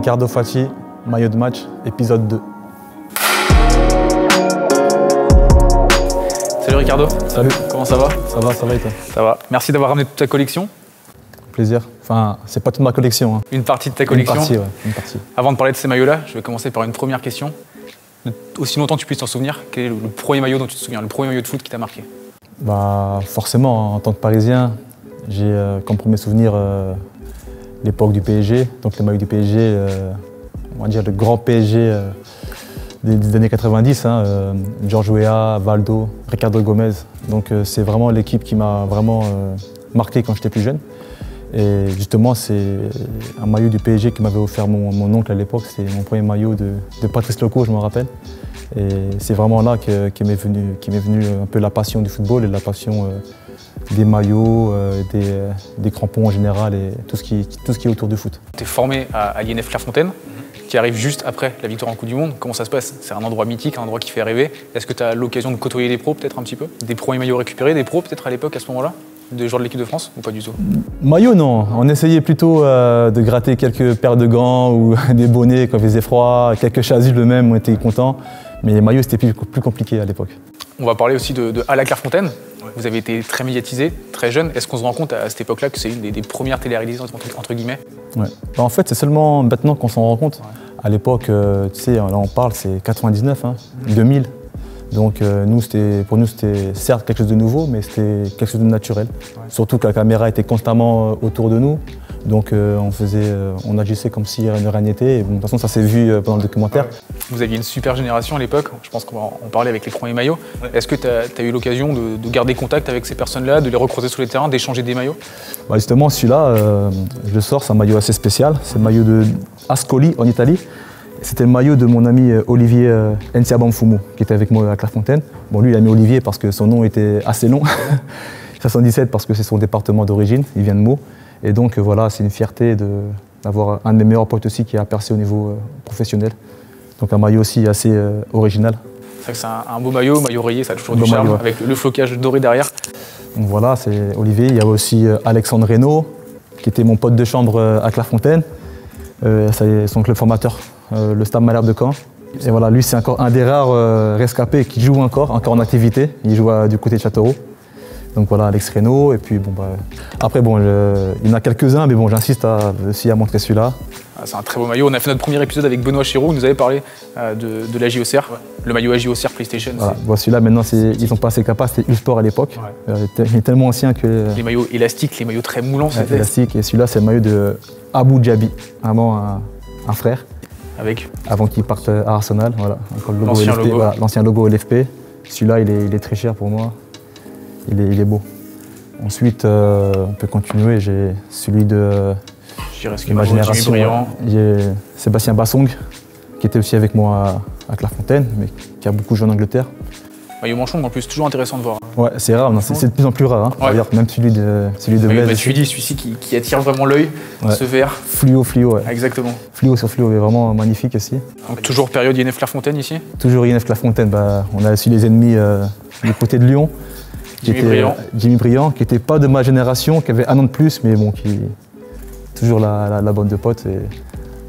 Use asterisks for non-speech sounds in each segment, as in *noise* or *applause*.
Ricardo Fati, maillot de match, épisode 2. Salut Ricardo. Salut. Comment ça va? Ça va, ça va et toi? Ça va. Merci d'avoir ramené toute ta collection. Plaisir. Enfin, c'est pas toute ma collection. hein. Une partie de ta Une collection. partie, ouais. Une partie. Avant de parler de ces maillots-là, je vais commencer par une première question. Aussi longtemps que tu puisses t'en souvenir, quel est le, le premier maillot dont tu te souviens, le premier maillot de foot qui t'a marqué? Bah, forcément, en tant que Parisien, j'ai euh, comme premier souvenir euh, l'époque du PSG. Donc le maillot du PSG, euh, on va dire le grand PSG euh, des, années 90. Hein, euh, George Weah, Valdo, Ricardo Gomez. Donc c'est vraiment l'équipe qui m'a vraiment marqué quand j'étais plus jeune. Et justement, c'est un maillot du PSG qui m'avait offert mon, mon oncle à l'époque. C'est mon premier maillot de, de Patrice Loco, je me rappelle. Et c'est vraiment là que, que m'est venu, qui m'est venu un peu la passion du football et la passion des maillots, euh, des, euh, des crampons en général et tout ce qui, tout ce qui est autour du foot. Tu es formé à, à l'INF Clairefontaine, qui arrive juste après la victoire en Coupe du Monde. Comment ça se passe? C'est un endroit mythique, un endroit qui fait rêver. Est-ce que tu as l'occasion de côtoyer des pros peut-être un petit peu? Des premiers maillots récupérés, des pros peut-être à l'époque à ce moment-là? Des joueurs de l'équipe de France ou pas du tout? Maillot, non. On essayait plutôt euh, de gratter quelques paires de gants ou *laughs* des bonnets quand il faisait froid, quelques chasubles même, on était contents. Mais les maillots, c'était plus, plus compliqué à l'époque. On va parler aussi de, de À la Clairefontaine. Vous avez été très médiatisé, très jeune. Est-ce qu'on se rend compte à cette époque-là que c'est une des, des premières télé-réalisations entre, entre guillemets? Ouais. Bah, en fait, c'est seulement maintenant qu'on s'en rend compte. À l'époque, euh, tu sais, là on parle, c'est 99, hein, 2000. Donc euh, nous, pour nous, c'était certes quelque chose de nouveau, mais c'était quelque chose de naturel. Surtout que la caméra était constamment euh, autour de nous. Donc euh, on, faisait, euh, on agissait comme si rien de rien n'était. Et bon, de toute façon, ça s'est vu euh, pendant le documentaire. Vous aviez une super génération à l'époque, je pense qu'on va en parler avec les premiers maillots. Est-ce que tu as, eu l'occasion de, de garder contact avec ces personnes-là, de les recroiser sur les terrains, d'échanger des maillots? Bah, justement, celui-là, je le sors, c'est un maillot assez spécial. C'est le maillot de Ascoli en Italie. C'était le maillot de mon ami Olivier Nciabamfumo, qui était avec moi à Clairefontaine. Bon, lui, il a mis Olivier parce que son nom était assez long. *laughs* 77 parce que c'est son département d'origine, il vient de Meaux. Et donc euh, voilà, c'est une fierté d'avoir un de mes meilleurs potes aussi qui a percé au niveau euh, professionnel. Donc un maillot aussi assez euh, original. C'est vrai que c'est un, un beau maillot, maillot rayé, ça a toujours du charme, maillot, ouais. avec le flocage doré derrière. Donc voilà, c'est Olivier. Il y a aussi Alexandre Reynaud, qui était mon pote de chambre à Clairefontaine. Euh, c'est son club formateur, euh, le Stade Malherbe de Caen. Et voilà, lui, c'est encore un des rares euh, rescapés qui joue encore, encore en activité. Il joue du côté de Châteauroux. Donc voilà, Alex Reynaud. Et puis bon, bah, après, bon, je- il y en a quelques-uns, mais bon, j'insiste à, aussi à montrer celui-là. Ah, C'est un très beau maillot. On a fait notre premier épisode avec Benoît Chéreau, il nous avait parlé euh, de, de la JOCR, le maillot AJOCR PlayStation. Voilà. c'est Bon, celui-là, maintenant, c'est- ils sont pas assez capables. C'était U-Sport à l'époque. Ouais. Euh, il est tellement ancien que. euh, Les maillots élastiques, les maillots très moulants, c'était élastique. Et celui-là, c'est le maillot de Abou Dhabi, vraiment un, un frère, avec avant qu'il parte à Arsenal. Voilà, encore le logo L'ancien LFP, logo. voilà, l'ancien logo LFP. Celui-là, il est, il est très cher pour moi. Il est, il est beau. Ensuite, euh, on peut continuer. J'ai celui de, ce ma génération. J'ai Sébastien Bassong, qui était aussi avec moi à, à Clairefontaine, mais qui a beaucoup joué en Angleterre. Maillot manchon, en plus, toujours intéressant de voir. Ouais, c'est rare, c'est de plus en plus rare. hein. Ouais. Regarde, même celui de, celui de Matuidi, celui-ci qui, qui attire vraiment l'œil, Ouais. ce vert. fluo, fluo, ouais. Exactement. Fluo sur fluo, est vraiment magnifique aussi. Donc, toujours période INF Clairefontaine ici. Toujours INF Clairefontaine, bah, on a aussi les ennemis euh, du côté de Lyon. Jimmy était, Briand. Jimmy Briand, qui n'était pas de ma génération, qui avait un an de plus, mais bon, qui toujours la, la, la bonne de pote. Et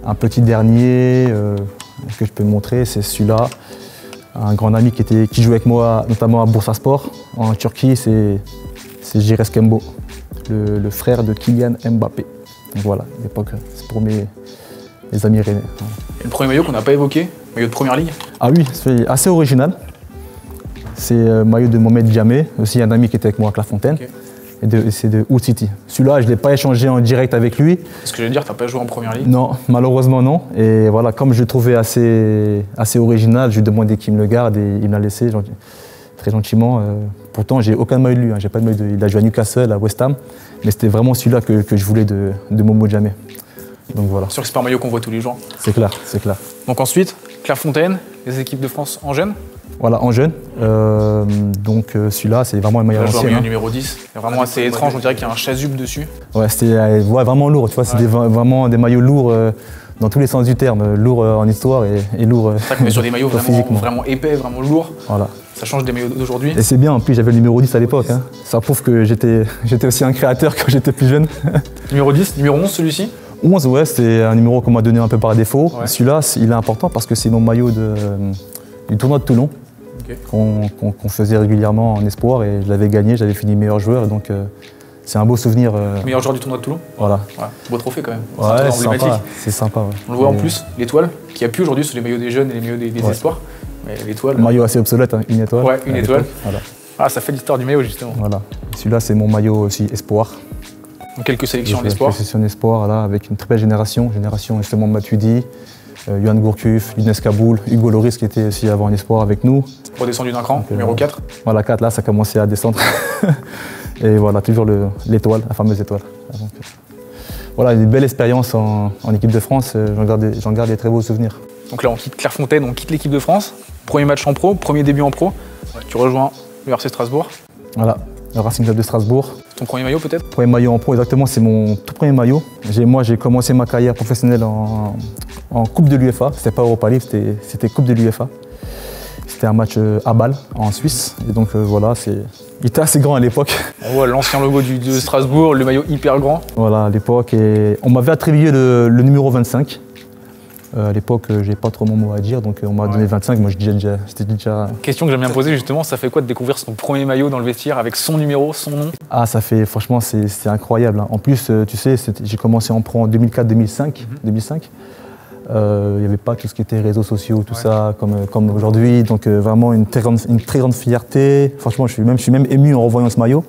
un petit dernier euh, que je peux montrer, c'est celui-là. Un grand ami qui, était, qui jouait avec moi, notamment à Bursaspor en Turquie, c'est Gires Kembo, le, le frère de Kylian Mbappé. Donc voilà, à l'époque, c'est pour mes, mes amis rennais. Et le premier maillot qu'on n'a pas évoqué, maillot de première ligue? Ah oui, c'est assez original. C'est euh, maillot de Mohamed Diamé, aussi un ami qui était avec moi à Clairefontaine. Ok. Et c'est de Hood City. Celui-là, je ne l'ai pas échangé en direct avec lui. Ce que je veux dire, t'as pas joué en première ligue. Non, malheureusement non. Et voilà, comme je le trouvais assez, assez original, je lui ai demandé qu'il me le garde et il me l'a laissé très gentiment. Euh, pourtant, j'ai aucun maillot de lui. hein. J'ai pas de maillot de- Il a joué à Newcastle, à West Ham. Mais c'était vraiment celui-là que, que je voulais de, de Momo Diamé. Donc voilà, sûr que c'est pas un maillot qu'on voit tous les jours. c'est clair, c'est clair. Donc ensuite, Clairefontaine, les équipes de France en jeune. Voilà, en jeune. Euh, donc euh, celui-là, c'est vraiment un un ancien. hein. numéro 10. C'est vraiment assez étrange, on dirait qu'il y a un chasuble dessus. Ouais, c'était euh, ouais, vraiment lourd, tu vois, c'est vraiment des maillots lourds euh, dans tous les sens du terme, lourd euh, en histoire et, et lourd C'est vrai qu'on est sur des maillots *laughs* vraiment, vraiment épais, vraiment lourds. Voilà. Ça change des maillots d'aujourd'hui. Et c'est bien, en plus j'avais le numéro 10 à l'époque, hein. ça prouve que *laughs* j'étais aussi un créateur quand j'étais plus jeune. *laughs* Numéro 10, numéro 11 celui-ci? 11, ouais, c'est un numéro qu'on m'a donné un peu par défaut. Ouais. Celui-là, il est important parce que c'est mon maillot de, du tournoi de Toulon Qu'on faisait régulièrement en espoir et je l'avais gagné, j'avais fini meilleur joueur. Et donc, euh, c'est un beau souvenir. euh, Meilleur joueur du tournoi de Toulon. voilà. Ouais, beau trophée quand même. Ouais, c'est emblématique. sympa. C'est sympa. ouais. On le voit en plus, l'étoile, qui a pu aujourd'hui sur les maillots des jeunes et les maillots des, espoirs. Mais l'étoile, Le maillot assez obsolète, hein, une étoile. Ouais, une étoile. Voilà. ah, ça fait l'histoire du maillot justement. voilà. Celui-là, c'est mon maillot aussi espoir. Donc, quelques sélections en espoir. quelques sélections espoir là, avec une très belle génération. Génération justement Matuidi, euh, Johan Gourcuff, Younes Kaboul, Hugo Loris qui était aussi avant en espoir avec nous. Redescendu d'un cran, Donc, euh, numéro 4. Voilà, 4 là, ça commençait à descendre. *laughs* Et voilà, toujours le- l'étoile, la fameuse étoile. Donc, euh, voilà, une belle expérience en, en équipe de France. euh, J'en garde, garde des très beaux souvenirs. Donc là, on quitte Clairefontaine, on quitte l'équipe de France. Premier match en pro, premier début en pro. Tu rejoins le RC Strasbourg. Voilà, Racing Club de Strasbourg. Ton premier maillot peut-être? Premier maillot en pro, exactement, c'est mon tout premier maillot. Moi, j'ai commencé ma carrière professionnelle en, en Coupe de l'UFA. C'était pas Europa League, c'était- c'était Coupe de l'UFA. C'était un match euh, à Bâle, en Suisse. Et donc euh, voilà, c'est. Il était assez grand à l'époque. On voit l'ancien logo du, de Strasbourg, le maillot hyper grand. Voilà, à l'époque. Et on m'avait attribué le, le numéro 25. Euh, à l'époque, euh, j'ai pas trop mon mot à dire, donc euh, on m'a donné 25. Moi, je disais déjà, déjà. Question que j'aime bien poser justement, ça fait quoi de découvrir son premier maillot dans le vestiaire avec son numéro, son nom? Ah, ça fait, franchement, c'est incroyable. hein. En plus, euh, tu sais, j'ai commencé en pro en 2004-2005. 2005. Euh, Il n'y avait pas tout ce qui était réseaux sociaux, tout Ouais. ça, comme, comme aujourd'hui. Donc, euh, vraiment une très, grande, une très grande fierté. Franchement, je suis, même, je suis même ému en revoyant ce maillot.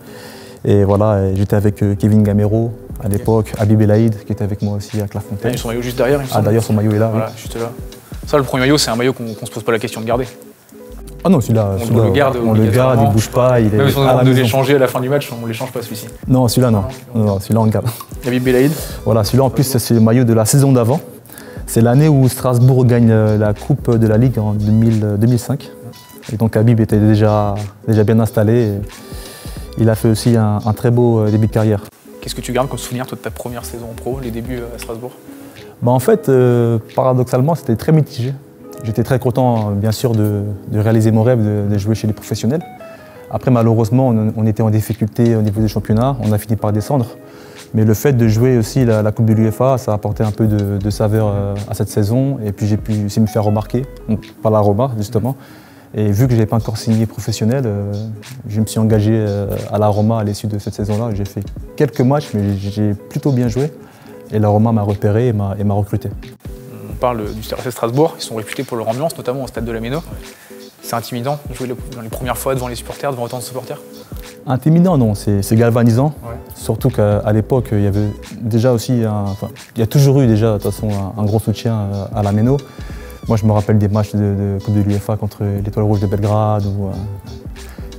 Et voilà, j'étais avec Kevin Gamero à l'époque, Habib Elaïd, qui était avec moi aussi à Clairefontaine. Et son maillot juste derrière, il me Ah, d'ailleurs, son maillot est là. oui. Voilà, juste là. Ça, le premier maillot, c'est un maillot qu'on qu'on se pose pas la question de garder. Ah non, celui-là, On le garde on le garde, il bouge pas, il est Même si on demande de l'échanger à la fin du match, on l'échange pas celui-ci. Non, celui-là, non. Non, non, celui-là, on le garde. Habib Belaïd, Voilà, celui-là, en plus, c'est le maillot de la saison d'avant. C'est l'année où Strasbourg gagne euh, la Coupe de la Ligue en 2000, euh, 2005. Et donc, Habib était déjà, déjà bien installé. il a fait aussi un, un très beau euh, début de carrière. Qu'est-ce que tu gardes comme souvenir toi, de ta première saison en pro, les débuts euh, à Strasbourg? Bah, en fait, euh, paradoxalement, c'était très mitigé. J'étais très content, euh, bien sûr, de, réaliser mon rêve de, jouer chez les professionnels. Après, malheureusement, on, était en difficulté au niveau des championnats. On a fini par descendre. Mais le fait de jouer aussi la, Coupe de l'UEFA, ça a apporté un peu de, saveur à cette saison. Et puis j'ai pu aussi me faire remarquer par la Roma, justement. Et vu que je n'avais pas encore signé professionnel, euh, je me suis engagé euh, à la Roma à l'issue de cette saison-là. J'ai fait quelques matchs, mais j'ai plutôt bien joué. Et la Roma m'a repéré et m'a recruté. On parle du RC Strasbourg, ils sont réputés pour leur ambiance, notamment au stade de la Méno. C'est intimidant de jouer les premières fois devant les supporters, devant autant de supporters? Intimidant, non, c'est galvanisant. Ouais. Surtout qu'à l'époque, il y avait déjà aussi, un- enfin, il y a toujours eu déjà, de toute façon, un, un gros soutien euh, à la Méno. Moi, je me rappelle des matchs de, de Coupe de l'UEFA contre l'Étoile Rouge de Belgrade ou euh,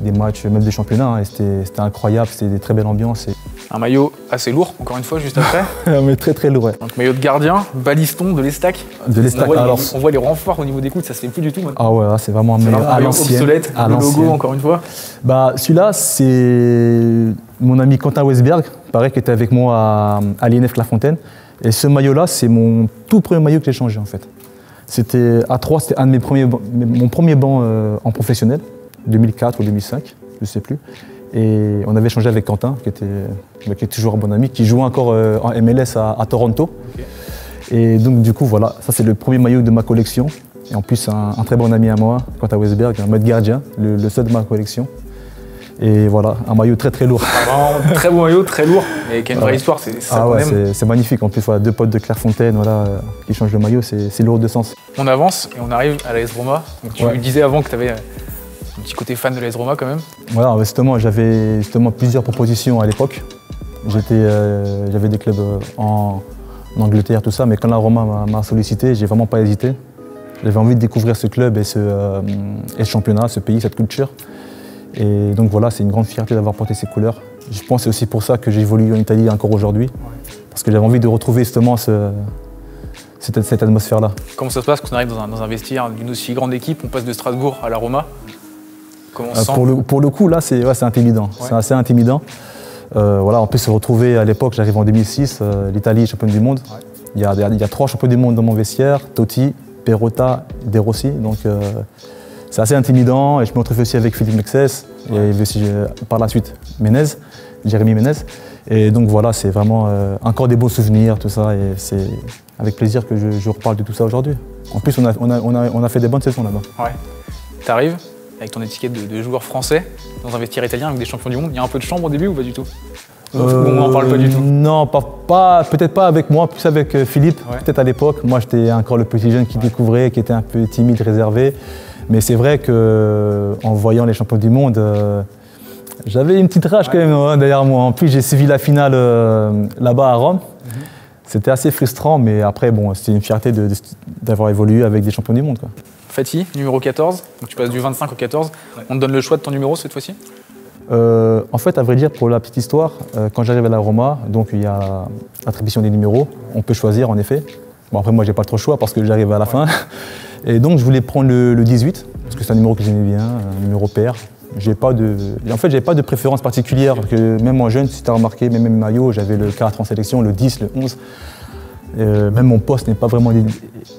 des matchs même des championnats. hein, et C'était incroyable, c'était des très belles ambiances. et- Un maillot assez lourd, encore une fois, juste après. *laughs* Mais très très lourd. ouais. Donc maillot de gardien, baliston, de l'estac. De On l'Estac. voit, les, Alors, on voit les renforts au niveau des coudes, ça se fait plus du tout maintenant. ah ouais, c'est vraiment un à maillot l'ancienne. obsolète, à le logo encore une fois. Bah, celui-là, c'est mon ami Quentin Westberg, pareil, qui était avec moi à, à l'INF Clairefontaine. Et ce maillot-là, c'est mon tout premier maillot que j'ai changé en fait. C'était à 3, c'était un de mes premiers, mon premier banc euh, en professionnel, 2004 ou 2005, je ne sais plus. Et on avait changé avec Quentin, qui, était, bah, qui est toujours un bon ami, qui joue encore euh, en MLS à, à Toronto. Et donc du coup, voilà, ça c'est le premier maillot de ma collection. Et en plus, un, un très bon ami à moi, Quentin Westberg, un mode gardien, le, le seul de ma collection. Et voilà, un maillot très très lourd. Vraiment très beau maillot, très lourd, et qui a une vraie histoire, c'est ça Ah ouais, c'est magnifique. En plus, voilà, deux potes de Clairefontaine voilà, euh, qui changent le maillot, c'est lourd de sens. On avance et on arrive à l'AS Roma. Donc, tu Ouais. disais avant que tu avais un petit côté fan de l'AS Roma quand même. Voilà, justement, j'avais justement plusieurs propositions à l'époque. J'étais, euh, J'avais des clubs euh, en, en Angleterre, tout ça, mais quand la Roma m'a- m'a sollicité, j'ai vraiment pas hésité. J'avais envie de découvrir ce club et ce, euh, et ce championnat, ce pays, cette culture. Et donc voilà, c'est une grande fierté d'avoir porté ces couleurs. Je pense que c'est aussi pour ça que j'évolue en Italie encore aujourd'hui, parce que j'avais envie de retrouver justement ce- cette, cette atmosphère-là. Comment ça se passe quand on arrive dans un, dans un vestiaire d'une aussi grande équipe, on passe de Strasbourg à la Roma Comment on se Euh, sent? pour, le, pour le coup, là, c'est ouais, intimidant. Ouais. C'est assez intimidant. Euh, voilà, on peut se retrouver à l'époque, j'arrive en 2006, euh, l'Italie est championne du monde. Ouais. Il, y a, il y a trois champions du monde dans mon vestiaire, Totti, Perotta, De Rossi. Donc euh, c'est assez intimidant. Et je me retrouve aussi avec Philippe Mexès et aussi euh, par la suite Menez, Jérémy Menez. Et donc voilà, c'est vraiment euh, encore des beaux souvenirs, tout ça. Et c'est avec plaisir que je, je reparle de tout ça aujourd'hui. En plus, on a, on, a, on, a, on a fait des bonnes saisons là-bas. Ouais. T'arrives avec ton étiquette de, de joueur français dans un vestiaire italien avec des champions du monde. Il y a un peu de chambre au début ou pas du tout? Euh, on n'en parle pas du tout? Non, pas, pas- peut-être pas avec moi, plus avec euh, Philippe, Ouais. peut-être à l'époque. Moi, j'étais encore le petit jeune qui découvrait, qui était un peu timide, réservé. Mais c'est vrai que euh, en voyant les champions du monde, euh, j'avais une petite rage quand même hein, derrière moi. En plus, j'ai suivi la finale euh, là-bas à Rome. C'était assez frustrant, mais après, bon, c'était une fierté d'avoir évolué avec des champions du monde. quoi. Fatih, numéro 14. Donc tu passes du 25 au 14. On te donne le choix de ton numéro cette fois-ci? Euh, en fait, à vrai dire, pour la petite histoire, euh, quand j'arrive à la Roma, donc il y a l'attribution des numéros, on peut choisir en effet. Bon, après, moi, j'ai pas trop le choix parce que j'arrive à la fin. *laughs* Et donc, je voulais prendre le, le 18, parce que c'est un numéro que j'aimais bien, un numéro pair. J'ai pas de, en fait, j'avais pas de préférence particulière, parce que même en jeune, si tu as remarqué, même mes maillots, j'avais le 4 en sélection, le 10, le 11. Euh, même mon poste n'est pas vraiment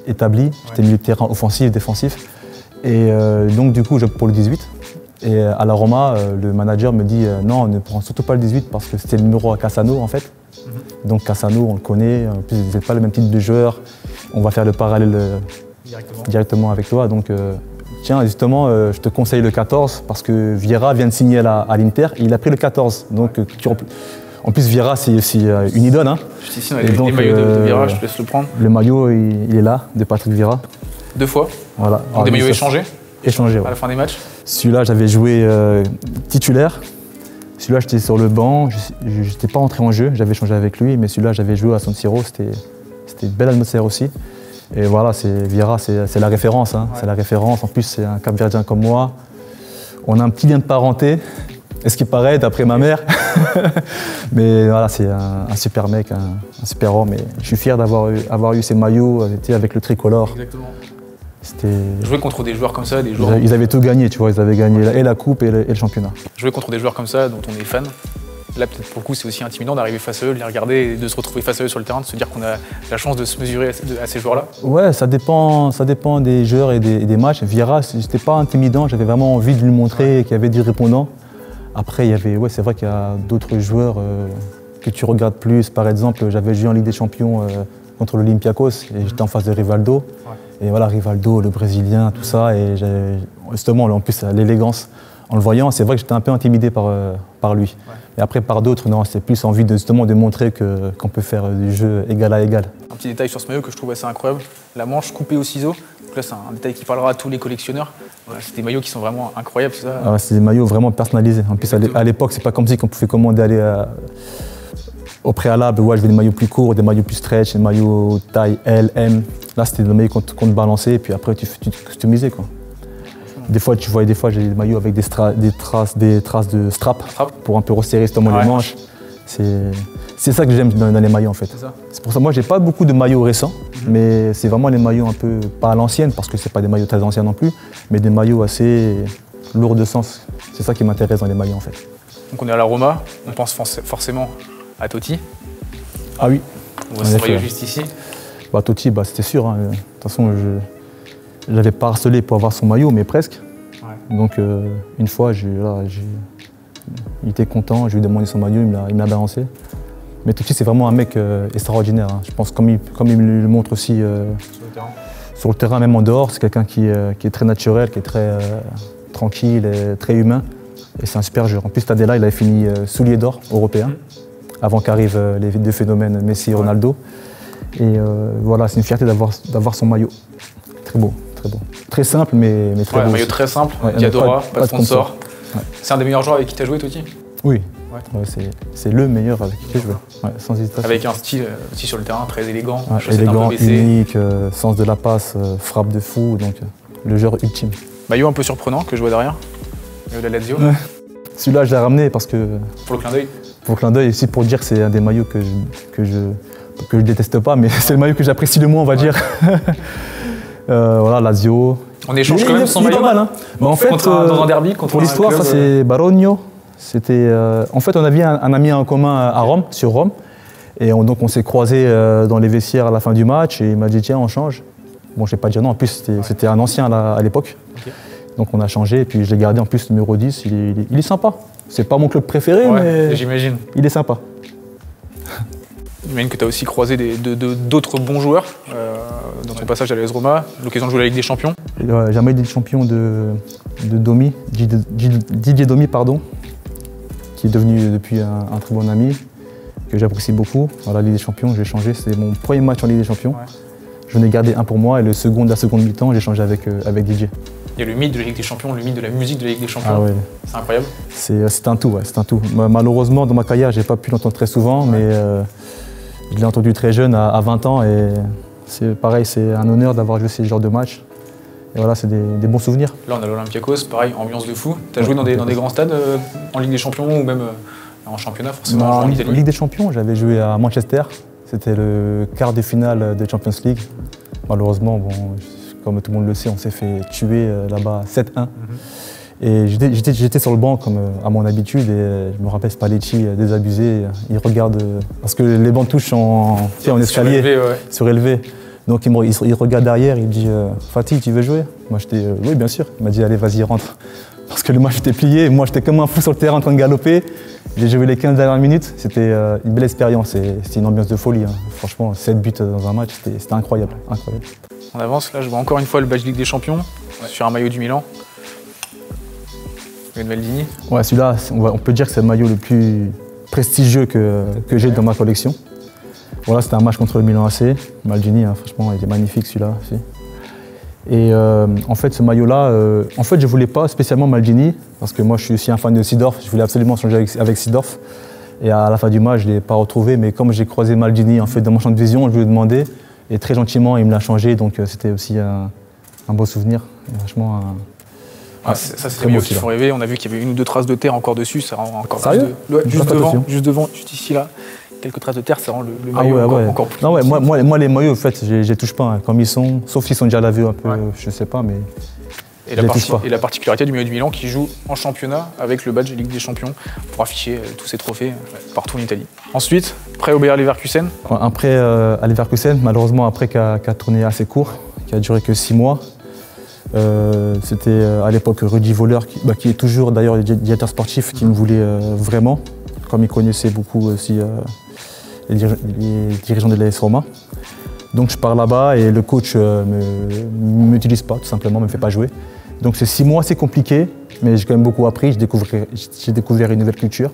établi. J'étais milieu de terrain offensif, défensif. Et euh, donc, du coup, je pour le 18. Et euh, à la Roma, euh, le manager me dit non, ne prends surtout pas le 18 parce que c'était le numéro à Cassano en fait. Donc Cassano, on le connaît, en plus, vous n'êtes pas le même type de joueur. On va faire le parallèle directement avec toi. Donc, euh, tiens, justement, euh, je te conseille le 14 parce que Vieira vient de signer à l'Inter et il a pris le 14. Donc, euh, tu remplis- en plus, Vieira, c'est euh, une idole. hein. Juste ici, on a Et les, donc, les maillots de, de virage, je te laisse le prendre. Le maillot, il, il est là, de Patrick Vieira. Deux fois. Voilà. des Alors, maillots échangés Échangés, ouais. à la fin des matchs. Celui-là, j'avais joué euh, titulaire. Celui-là, j'étais sur le banc. Je n'étais pas entré en jeu. J'avais changé avec lui. Mais celui-là, j'avais joué à San Siro. C'était c'était une belle atmosphère aussi. Et voilà, c'est Vieira, c'est la référence. hein. C'est la référence. En plus, c'est un Cap-Verdien comme moi. On a un petit lien de parenté. Est-ce qu'il paraît, d'après ma mère *laughs* Mais voilà, c'est un, un super mec, un, un super homme. Et je suis fier d'avoir eu, avoir eu ces maillots avec le tricolore. Exactement. C'était... Jouer contre des joueurs comme ça, des joueurs, ils avaient tout gagné, tu vois. Ils avaient gagné et la coupe et le- et le championnat. jouer contre des joueurs comme ça dont on est fan. Là, peut-être pour le coup, c'est aussi intimidant d'arriver face à eux, de les regarder, et de se retrouver face à eux sur le terrain, de se dire qu'on a la chance de se mesurer à ces, joueurs-là. Ouais, ça dépend, ça dépend des joueurs et des, et des matchs. Vieira, c'était pas intimidant, j'avais vraiment envie de lui montrer qu'il y avait du répondant. Après, il y avait, ouais, c'est vrai qu'il y a d'autres joueurs euh, que tu regardes plus. Par exemple, j'avais joué en Ligue des Champions euh, contre l'Olympiakos et j'étais en face de Rivaldo. Et voilà, Rivaldo, le Brésilien, tout ça. Et justement, en plus, l'élégance, en le voyant, c'est vrai que j'étais un peu intimidé par, euh, par lui. Et après, par d'autres, non, c'est plus envie de, justement de montrer que- qu'on peut faire du jeu égal à égal. Un petit détail sur ce maillot que je trouve assez incroyable, la manche coupée au ciseau. Donc là, c'est un détail qui parlera à tous les collectionneurs. Voilà, c'est des maillots qui sont vraiment incroyables, c'est ça. Ah ouais, c'est des maillots vraiment personnalisés. En plus, à l'é- à l'époque, c'est pas comme si qu'on pouvait commander aller à- au préalable. Ouais, je veux des maillots plus courts, des maillots plus stretch, des maillots taille L, M. Là, c'était des maillots qu'on te, balançait et puis après, tu, tu te customisais. Quoi. Des fois, tu voyais des fois, j'ai des maillots avec des, stra- des traces, des traces de strap Strap. pour un peu resserrer justement Ouais. les manches. C'est ça que j'aime dans, dans les maillots en fait. C'est pour ça moi j'ai pas beaucoup de maillots récents, mais c'est vraiment les maillots un peu pas à l'ancienne parce que c'est pas des maillots très anciens non plus, mais des maillots assez lourds de sens. C'est ça qui m'intéresse dans les maillots en fait. Donc on est à la Roma, on pense forc- forcément à Totti. Ah oui. On voit effet. maillot juste ici. Bah Totti, bah, c'était sûr. hein. De toute façon, je ne l'avais pas harcelé pour avoir son maillot, mais presque. Donc euh, une fois, là, il était content, je lui ai demandé son maillot, il me l'a, balancé. Mais Totti, c'est vraiment un mec euh, extraordinaire. hein. Je pense comme il, comme il me le montre aussi euh, Sur le terrain. sur le terrain, même en dehors, c'est quelqu'un qui, qui est très naturel, qui est très tranquille, et très humain. Et c'est un super joueur. En plus, Tadela, il avait fini soulier d'or européen, avant qu'arrivent les deux phénomènes Messi et Ronaldo. Et voilà, c'est une fierté d'avoir son maillot. Très beau, très beau. Très simple, mais, mais très Ouais, un maillot très simple, Ouais, Diadora, pas pas, de- sponsor. sponsor. Ouais. C'est un des meilleurs joueurs avec qui tu as joué, Totti Oui, c'est, le meilleur avec qui joue. Ouais, sans hésitation. Avec un style euh, aussi sur le terrain très élégant, élégant, unique, euh, sens de la passe, euh, frappe de fou, donc euh, le joueur ultime. Maillot un peu surprenant que je vois derrière. Maillot de la Lazio. Celui-là, je l'ai ramené parce que pour le clin d'œil. Pour le clin d'œil, aussi pour dire que c'est un des maillots que je, que je, que je déteste pas, mais *laughs* c'est le maillot que j'apprécie le moins, on va dire. *laughs* Euh, voilà, Lazio. On échange Il- quand même son maillot. pas mal, hein. Mais en fait, contre un- euh, dans un derby, contre pour l'histoire, ça euh, c'est Barogno. C'était, euh, en fait, on avait un, un ami en commun à Rome, sur Rome, et on, donc on s'est croisés euh, dans les vestiaires à la fin du match, et il m'a dit tiens, on change. Bon, je n'ai pas dit non. En plus, c'était un ancien là, à l'époque. Donc on a changé et puis je l'ai gardé en plus numéro 10. Il est, il est- il est sympa. C'est pas mon club préféré, Ouais, mais j'imagine. il est sympa. J'imagine que tu as aussi croisé d'autres bons joueurs euh, dans ton passage à l'AS Roma, l'occasion de jouer la Ligue des Champions. Euh, jamais été champion de, de Domi, Didier Domi, pardon, qui est devenu depuis un, un très bon ami, que j'apprécie beaucoup. Dans la Ligue des Champions, j'ai changé. C'est mon premier match en Ligue des Champions. Ouais. Je n'ai gardé un pour moi et le second de la seconde mi-temps, j'ai changé avec, euh, avec Didier. Il y a le mythe de la Ligue des Champions, le mythe de la musique de la Ligue des Champions. Ah ouais. C'est incroyable. C'est un tout, ouais, c'est un tout. Ma- Malheureusement, dans ma carrière, j'ai pas pu l'entendre très souvent, mais euh, je l'ai entendu très jeune, à, à 20 ans, et c'est pareil, c'est un honneur d'avoir joué ces genres de matchs. Et voilà, c'est des, des bons souvenirs. Là, on a l'Olympiakos, pareil, ambiance de fou. Tu as Ouais, joué dans des, dans des grands stades euh, en Ligue des Champions ou même euh, en championnat, forcément, Non, en en Italie? Ligue des Champions, j'avais joué à Manchester. C'était le quart de finale de Champions League. Malheureusement, bon, comme tout le monde le sait, on s'est fait tuer euh, là-bas 7-1. Et j'étais- j'étais j'étais sur le banc comme euh, à mon habitude et je me rappelle Spalletti euh, désabusé, il regarde euh, parce que les bancs touchent en, tu sais, en escalier, Surélevé, ouais. surélevé. Donc il, me- il se- il regarde derrière, il me dit euh, Fatih, tu veux jouer? Moi j'étais euh, oui bien sûr. Il m'a dit allez vas-y rentre. *laughs* Parce que le match était plié, moi j'étais comme un fou sur le terrain en train de galoper. J'ai joué les 15 dernières minutes, c'était euh, une belle expérience et c'était une ambiance de folie. hein. Franchement, 7 buts dans un match, c'était c'était incroyable, incroyable. On avance, là je vois encore une fois le badge Ligue des Champions sur un maillot du Milan. Maldini. Ouais, celui-là, on, on peut dire que c'est le maillot le plus prestigieux que, que j'ai dans ma collection. Voilà, c'était un match contre le Milan AC. Maldini, hein, franchement, il est magnifique celui-là aussi. Et euh, en fait, ce maillot-là, euh, en fait, je voulais pas spécialement Maldini, parce que moi, je suis aussi un fan de Sidorf. Je voulais absolument changer avec, avec Sidorf. Et à la fin du match, je ne l'ai pas retrouvé, mais comme j'ai croisé Maldini en fait, dans mon champ de vision, je lui ai demandé. Et très gentiment, il me l'a changé, donc euh, c'était aussi un, beau souvenir. Franchement, Ah, ça, maillots beau, qui font rêver. On a vu qu'il y avait une ou deux traces de terre encore dessus. Ça rend encore Sérieux plus de- Ouais, J'ai juste, devant, juste devant, juste ici là. Quelques traces de terre, ça rend le, le Ah maillot ouais, encore, ouais. encore plus. Non, ouais, moi, moi, moi, les maillots, en fait, je les touche pas. hein. Comme ils sont, sauf s'ils sont déjà lavés un peu, je sais pas, mais et, je la les parti- touche pas. et la particularité du maillot du Milan qui joue en championnat avec le badge Ligue des Champions pour afficher euh, tous ses trophées euh, partout en Italie. Ensuite, prêt au Bayer Leverkusen. après euh, à Leverkusen, malheureusement, après qu'à a tourné assez court, qui a duré que six mois, euh, c'était euh, à l'époque Rudy Voleur, qui, bah, qui est toujours d'ailleurs le di- directeur sportif, qui me voulait euh, vraiment, comme il connaissait beaucoup aussi euh, les, diri- les dirigeants de l'AS Roma. Donc je pars là-bas et le coach ne m'utilise pas, tout simplement, ne me fait pas jouer. Donc c'est six mois, c'est compliqué, mais j'ai quand même beaucoup appris. J'ai découvert, une nouvelle culture.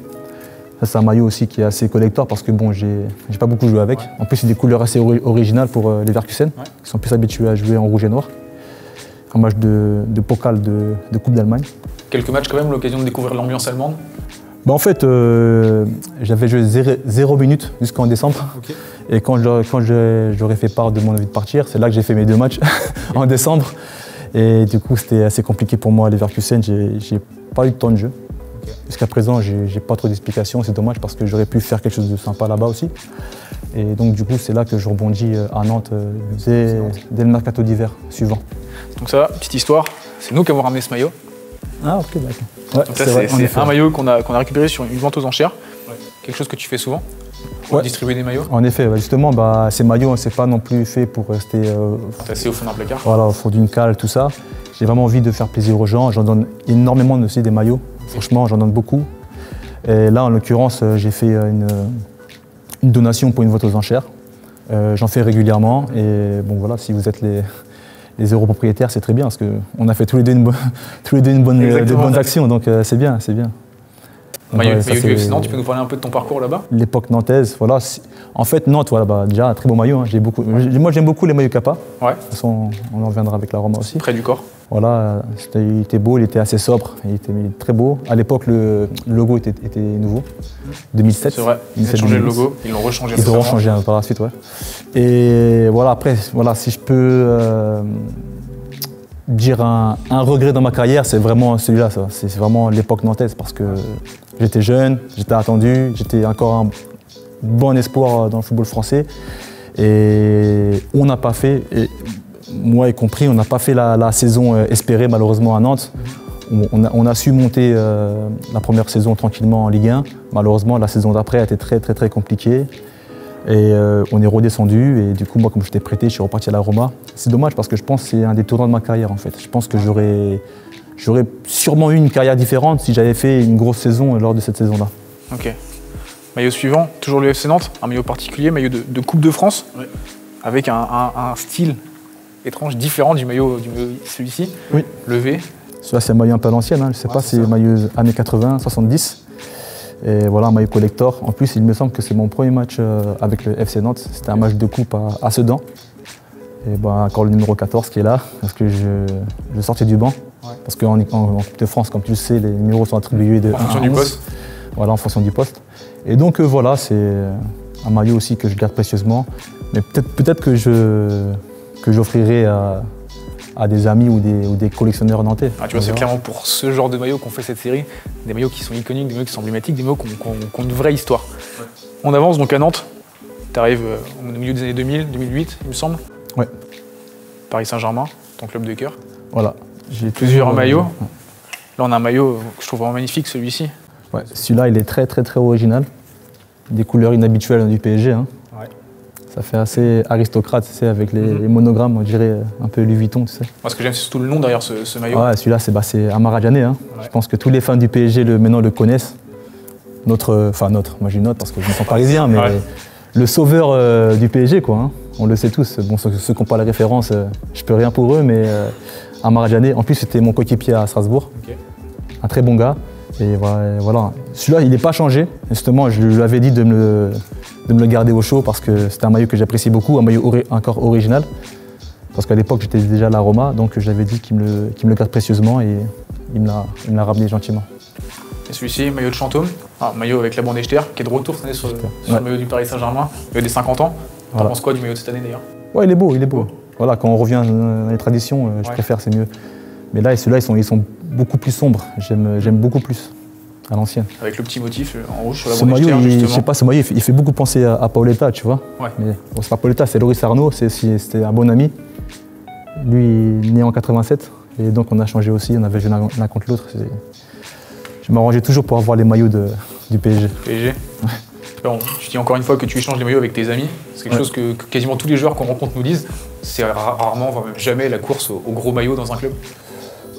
Ça, c'est un maillot aussi qui est assez collector parce que bon, j'ai pas beaucoup joué avec. En plus, c'est des couleurs assez ori- originales pour les Verkusen, qui sont plus habitués à jouer en rouge et noir. Un match de, de Pokal de, de Coupe d'Allemagne. Quelques matchs quand même, l'occasion de découvrir l'ambiance allemande. Bah, en fait, euh, j'avais joué zéro, zéro minute jusqu'en décembre. Et quand je- quand je- j'aurais fait part de mon envie de partir, c'est là que j'ai fait mes deux matchs *laughs* en décembre. Et du coup, c'était assez compliqué pour moi à Leverkusen. J'ai pas eu de temps de jeu. Jusqu'à présent, j'ai pas trop d'explications. C'est dommage parce que j'aurais pu faire quelque chose de sympa là-bas aussi. Et donc, du coup, c'est là que je rebondis euh, à Nantes euh, dès, dès le mercato d'hiver suivant. Donc ça, petite histoire, c'est nous qui avons ramené ce maillot. Ah, ok, d'accord. Ouais, Donc ça, c'est un maillot qu'on a, récupéré sur une vente aux enchères. Quelque chose que tu fais souvent pour Ouais. distribuer des maillots. En effet, justement, bah, ces maillots, c'est pas non plus fait pour rester euh, T'es assis au fond d'un placard. voilà, au fond d'une cale, tout ça. J'ai vraiment envie de faire plaisir aux gens. J'en donne énormément aussi des maillots. Franchement, j'en donne beaucoup. Et là, en l'occurrence, euh, j'ai fait une, euh, une donation pour une vote aux enchères. Euh, J'en fais régulièrement. Et bon, voilà, si vous êtes les, les euros propriétaires, c'est très bien parce qu'on a fait tous les deux une, bonne- *laughs* tous les deux une bonne, euh, des bonnes actions. Donc euh, c'est bien, c'est bien. Donc, Maillot, ouais, ça, Nantes, tu peux nous parler un peu de ton parcours là-bas? L'époque nantaise, voilà. En fait, Nantes, voilà, bah, déjà un très beau maillot. hein. Beaucoup, Moi, j'aime beaucoup les maillots Kappa. De Ouais, toute façon, on en reviendra avec la Roma aussi. près du corps. Voilà, il était beau, il était assez sobre, il était très beau. À l'époque, le le logo était, était nouveau, 2007. C'est vrai, ils ont 2007, changé le 2008. logo, ils l'ont rechangé Ils auront récemment. changé hein, par la suite, ouais. Et voilà, après, voilà, si je peux euh, dire un, un regret dans ma carrière, c'est vraiment celui-là. C'est c'est vraiment l'époque nantaise parce que j'étais jeune, j'étais attendu, j'étais encore un bon espoir dans le football français. Et on n'a pas fait, et moi y compris, on n'a pas fait la, la saison euh, espérée malheureusement à Nantes. On, on a, on a su monter euh, la première saison tranquillement en Ligue 1. Malheureusement, la saison d'après a été très très très compliquée. Et euh, on est redescendu et du coup moi comme j'étais prêté, je suis reparti à la Roma. C'est dommage parce que je pense que c'est un des tournants de ma carrière en fait. Je pense que j'aurais j'aurais sûrement eu une carrière différente si j'avais fait une grosse saison lors de cette saison-là. Ok. Maillot suivant, toujours le FC Nantes, un maillot particulier, maillot de, Coupe de France, avec un, style étrange, différent du maillot, du celui-ci. Oui. Le V. Celui-là, c'est un maillot un peu à l'ancienne, hein. je ne sais pas, c'est maillot années 80, 70. Et voilà, un maillot collector. En plus, il me semble que c'est mon premier match euh, avec le FC Nantes. C'était un match de coupe à, Sedan. Et ben, encore le numéro 14 qui est là, parce que je, sortais du banc. Parce qu'en en, Coupe de France, comme tu le sais, les numéros sont attribués de en fonction du poste. Voilà, en fonction du poste. Et donc euh, voilà, c'est un maillot aussi que je garde précieusement. Mais peut-être peut que je que j'offrirai à, à, des amis ou des, ou des collectionneurs nantais. Ah, tu vois, c'est clairement pour ce genre de maillot qu'on fait cette série. Des maillots qui sont iconiques, des maillots qui sont emblématiques, des maillots qui ont, une vraie histoire. On avance donc à Nantes. Tu arrives euh, au milieu des années 2000, 2008, il me semble. Ouais. Paris Saint-Germain, ton club de cœur. Voilà. J'ai plusieurs maillots. Là, on a un maillot que je trouve vraiment magnifique, celui-ci. Ouais, celui-là, il est très, très, très original. Des couleurs inhabituelles du PSG. Hein. Ça fait assez aristocrate, tu sais, avec les, mhm. monogrammes, on dirait un peu Louis Vuitton, tu sais. Moi, ce que j'aime, c'est surtout le nom derrière ce, maillot. Ouais, celui-là, c'est bah, Amara hein. Je pense que tous les fans du PSG le, maintenant le connaissent. Notre, enfin notre, moi j'ai une autre parce que je me sens parisien, mais le sauveur euh, du PSG, quoi. Hein. On le sait tous. Bon, ceux, qui n'ont pas la référence, euh, je peux rien pour eux, mais euh, Amara en plus, c'était mon coéquipier à Strasbourg. Un très bon gars. Et voilà. Celui-là, il n'est pas changé. Justement, je lui avais dit de me, de me le garder au chaud parce que c'était un maillot que j'apprécie beaucoup, un maillot encore original. Parce qu'à l'époque, j'étais déjà à la Roma, donc j'avais dit qu'il me, le, me le garde précieusement et il me l'a ramené gentiment. Et celui-ci, maillot de Chantôme, ah, maillot avec la bande Echter, qui est de retour cette année sur, le maillot du Paris Saint-Germain, maillot des 50 ans. Tu penses quoi du maillot de cette année d'ailleurs? Ouais, il est beau, il est beau. Voilà, quand on revient dans les traditions, euh, je préfère, c'est mieux. Mais là, ceux-là, ils sont, ils sont beaucoup plus sombres. J'aime beaucoup plus à l'ancienne. Avec le petit motif euh, en rouge sur la ce maillot, Je sais pas, ce maillot, il fait, beaucoup penser à, Paoletta, tu vois. Ouais. Mais bon, c'est pas Paoletta, c'est Loris Arnaud, c'était un bon ami. Lui, né en 87, et donc on a changé aussi, on avait joué l'un contre l'autre. Je m'arrangeais toujours pour avoir les maillots de, du PSG. PSG je dis encore une fois que tu échanges les maillots avec tes amis. C'est quelque chose que, quasiment tous les joueurs qu'on rencontre nous disent. C'est rarement, voire même jamais la course au, gros maillot dans un club.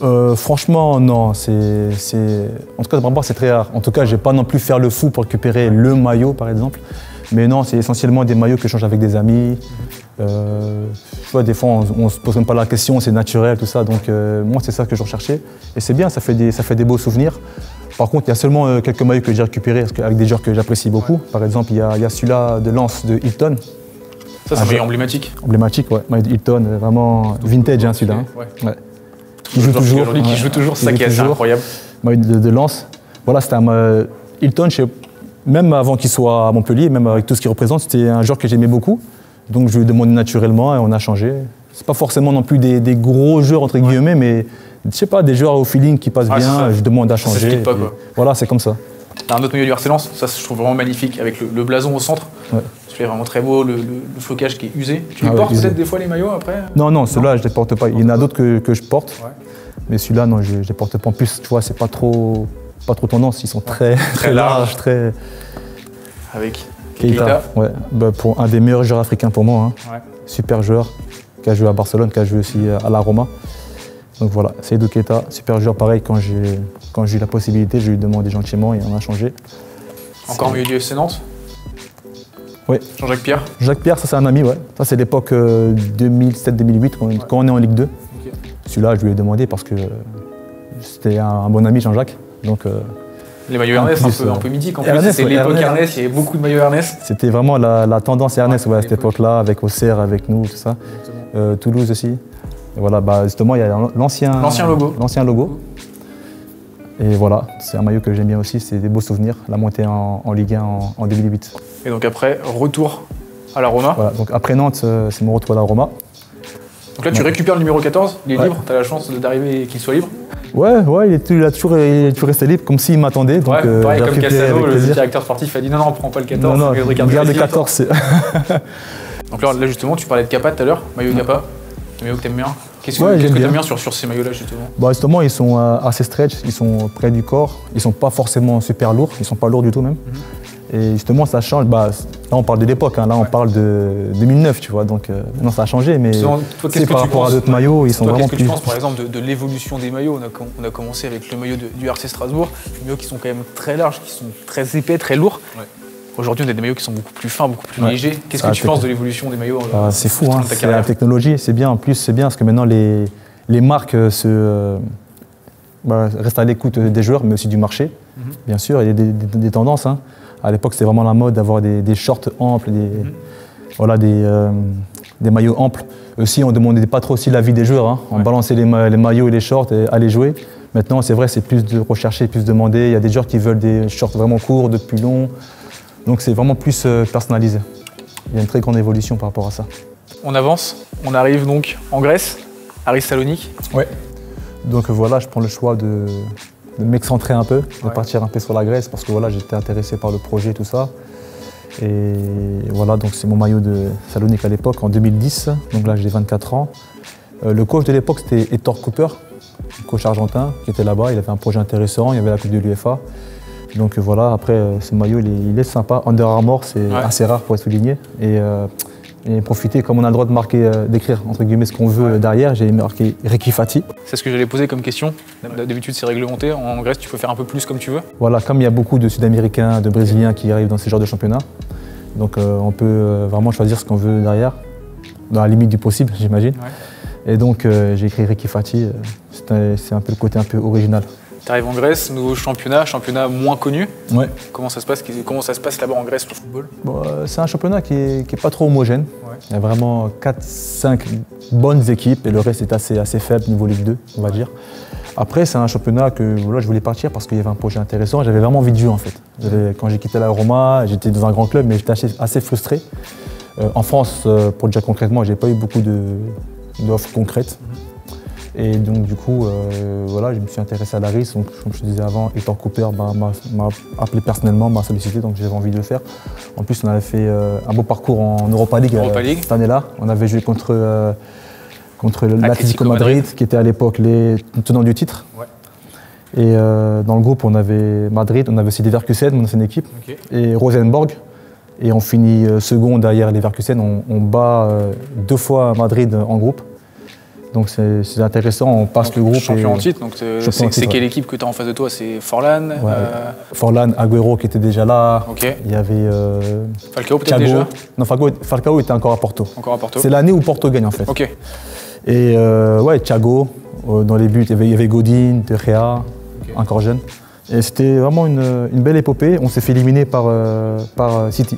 Euh, franchement, non. C'est, En tout cas, de c'est très rare. En tout cas, je vais pas non plus faire le fou pour récupérer le maillot, par exemple. Mais non, c'est essentiellement des maillots que je change avec des amis. Euh, vois, des fois, on ne se pose même pas la question, c'est naturel, tout ça. Donc, euh, moi, c'est ça que je recherchais. Et c'est bien, ça fait, des, ça fait des beaux souvenirs. Par contre, il y a seulement euh, quelques maillots que j'ai récupérés avec des joueurs que j'apprécie beaucoup. Par exemple, il y a, celui-là de Lance de Hilton. Ça, c'est un maillot emblématique. Emblématique, ouais. Maillot de Hilton, vraiment vintage, hein, celui-là. Hein. Ouais. Qui joue toujours. Qui joue toujours, c'est ça qui est incroyable. Maillot de, de Lance. Voilà, c'était un. Euh, Hilton, même avant qu'il soit à Montpellier, même avec tout ce qu'il représente, c'était un joueur que j'aimais beaucoup. Donc je lui ai demandé naturellement et on a changé. C'est pas forcément non plus des, gros joueurs entre guillemets, mais je sais pas, des joueurs au feeling qui passent bien, je demande à changer. Pas, voilà, c'est comme ça. T'as un autre milieu du RC ça je trouve vraiment magnifique, avec le, blason au centre. Ouais. C'est vraiment très beau, le, flocage qui est usé. Tu ah portes peut-être des fois les maillots après? Non, non, ceux-là je les porte pas. Il y en a d'autres que, je porte, mais celui-là non, je, ne les porte pas. En plus, tu vois, c'est pas trop, pas trop tendance. Ils sont très, très, larges, très. Avec Keita. Ouais, bah, pour un des meilleurs joueurs africains pour moi. Hein. Super joueur, qui a joué à Barcelone, qui a joué aussi à la Roma. Donc voilà, Seydou Keita, super joueur pareil, quand j'ai quand eu la possibilité, je lui ai demandé gentiment et on a changé. Encore mieux du FC Nantes? Oui. Jean-Jacques Pierre Jacques Pierre, ça c'est un ami, ouais. Ça c'est l'époque 2007-2008, euh, quand, on est en Ligue 2. Celui-là, je lui ai demandé parce que c'était un, bon ami, Jean-Jacques. Donc, euh, les maillots Ernest, un, peu, un peu mythique en plus. C'était l'époque Ernest, il y avait beaucoup de maillots Ernest. C'était vraiment la, tendance Ernest à cette époque-là, avec Auxerre, avec nous, tout ça. Euh, Toulouse aussi voilà, bah, justement, il y a l'ancien logo. L'ancien logo. Et voilà, c'est un maillot que j'aime bien aussi, c'est des beaux souvenirs, la montée en, Ligue 1 en, 2008. Et donc après, retour à la Roma Voilà, donc après Nantes, euh, c'est mon retour à la Roma. Donc là, tu récupères le numéro 14, il est libre, tu as la chance d'arriver et qu'il soit libre Ouais, ouais, il est, toujours, il resté libre, comme s'il m'attendait. Donc, ouais, euh, pareil, comme Cassano, le directeur sportif, a dit non, non, on prend pas le 14. Non, non, garde le 14. donc là, justement, tu parlais de Kappa tout à l'heure, maillot Kappa, le maillot que t'aimes bien Qu'est-ce que tu aimes bien sur, sur ces maillots-là justement? Bah, Justement, ils sont euh, assez stretch, ils sont près du corps, ils sont pas forcément super lourds, ils sont pas lourds du tout même. Mhm. Et justement, ça change. Bah, là, on parle de l'époque, hein. là, on parle de 2009, tu vois. Donc, euh, maintenant, ça a changé. Mais Toi, qu'est-ce c'est que par tu rapport à d'autres maillots, ils sont Toi, vraiment qu'est-ce que tu plus. penses par exemple de, de l'évolution des maillots? On a, com- on a commencé avec le maillot de- du RC Strasbourg, des maillots qui sont quand même très larges, qui sont très épais, très lourds. Aujourd'hui, on a des maillots qui sont beaucoup plus fins, beaucoup plus Ouais. légers. Qu'est-ce que Ah, tu penses de l'évolution des maillots Ah, euh, c'est fou, hein. c'est la technologie, c'est bien. En plus, c'est bien parce que maintenant, les, les marques euh, se, euh, bah, restent à l'écoute des joueurs, mais aussi du marché, Mhm. bien sûr. Il y a des, des- des tendances. hein. À l'époque, c'était vraiment la mode d'avoir des, des shorts amples, des, Mhm. voilà, des, euh, des maillots amples. Aussi, on ne demandait pas trop aussi l'avis des joueurs. hein. On Ouais. balançait les, ma- les maillots et les shorts et aller jouer. Maintenant, c'est vrai, c'est plus de rechercher, plus demandé. Il y a des joueurs qui veulent des shorts vraiment courts, de plus longs. Donc, c'est vraiment plus euh, personnalisé. Il y a une très grande évolution par rapport à ça. On avance, on arrive donc en Grèce, Aris Salonique. Ouais. Donc euh, voilà, je prends le choix de, de m'excentrer un peu, de partir un peu sur la Grèce parce que voilà, j'étais intéressé par le projet, tout ça. Et voilà, donc c'est mon maillot de Salonique à l'époque, en 2010. Donc là, j'ai 24 ans. Euh, le coach de l'époque, c'était Hector Cooper, coach argentin, qui était là-bas. Il avait un projet intéressant, il y avait la Coupe de l'UFA. Donc euh, voilà, après, euh, ce maillot, il est, il est sympa. Under Armour, c'est Ouais. assez rare pour être souligné. Et, euh, et profiter, comme on a le droit de marquer, d'écrire entre guillemets ce qu'on veut Ouais. derrière, j'ai marqué Ricky Fati. C'est ce que j'allais poser comme question. D'habitude, c'est réglementé. En Grèce, tu peux faire un peu plus comme tu veux. Voilà, comme il y a beaucoup de Sud-Américains, de Brésiliens qui arrivent dans ces genres de championnats, donc euh, on peut vraiment choisir ce qu'on veut derrière, dans la limite du possible, j'imagine. Et donc euh, j'ai écrit Ricky Fati, c'est un, c'est un peu le côté un peu original. Tu arrives en Grèce, nouveau championnat, championnat moins connu. Ouais. Comment ça se passe, comment ça se passe là-bas en Grèce, le football? Bon, euh, c'est un championnat qui est, qui est pas trop homogène. Ouais. Il y a vraiment 4-5 bonnes équipes et le reste est assez, assez faible niveau Ligue 2, on va dire. Après, c'est un championnat que voilà, je voulais partir parce qu'il y avait un projet intéressant. J'avais vraiment envie de jouer en fait. Quand j'ai quitté la Roma, j'étais dans un grand club, mais j'étais assez, assez frustré. Euh, en France, euh, pour dire concrètement, j'ai pas eu beaucoup d'offres concrètes. Et donc du coup, euh, voilà, je me suis intéressé à l'ARIS. Donc comme je te disais avant, Hector Cooper bah, m'a appelé personnellement, m'a sollicité, donc j'avais envie de le faire. En plus, on avait fait euh, un beau parcours en Europa League, Europa euh, League. cette année-là. On avait joué contre, euh, contre l'Atlético Atlético Madrid, Madrid. qui était à l'époque les tenants du titre. Ouais. Et dans le groupe, on avait Madrid, on avait aussi Leverkusen, mon ancienne équipe, et Rosenborg. Et on finit second derrière Leverkusen. On, on bat deux fois Madrid en groupe. Donc c'est intéressant, on passe le groupe. Champion et- en titre, donc c'est quelle ouais. équipe que tu as en face de toi? C'est Forlan euh, Forlan, Agüero qui était déjà là. Il y avait euh, Falcao peut-être déjà? Non, Falcao, Falcao était encore à Porto. Encore à Porto C'est l'année où Porto gagne en fait. Ok. Et euh, ouais, Thiago, dans les buts, il y avait, il y avait Godin, De Gea, encore jeune. Et c'était vraiment une, une belle épopée. On s'est fait éliminer par, par City,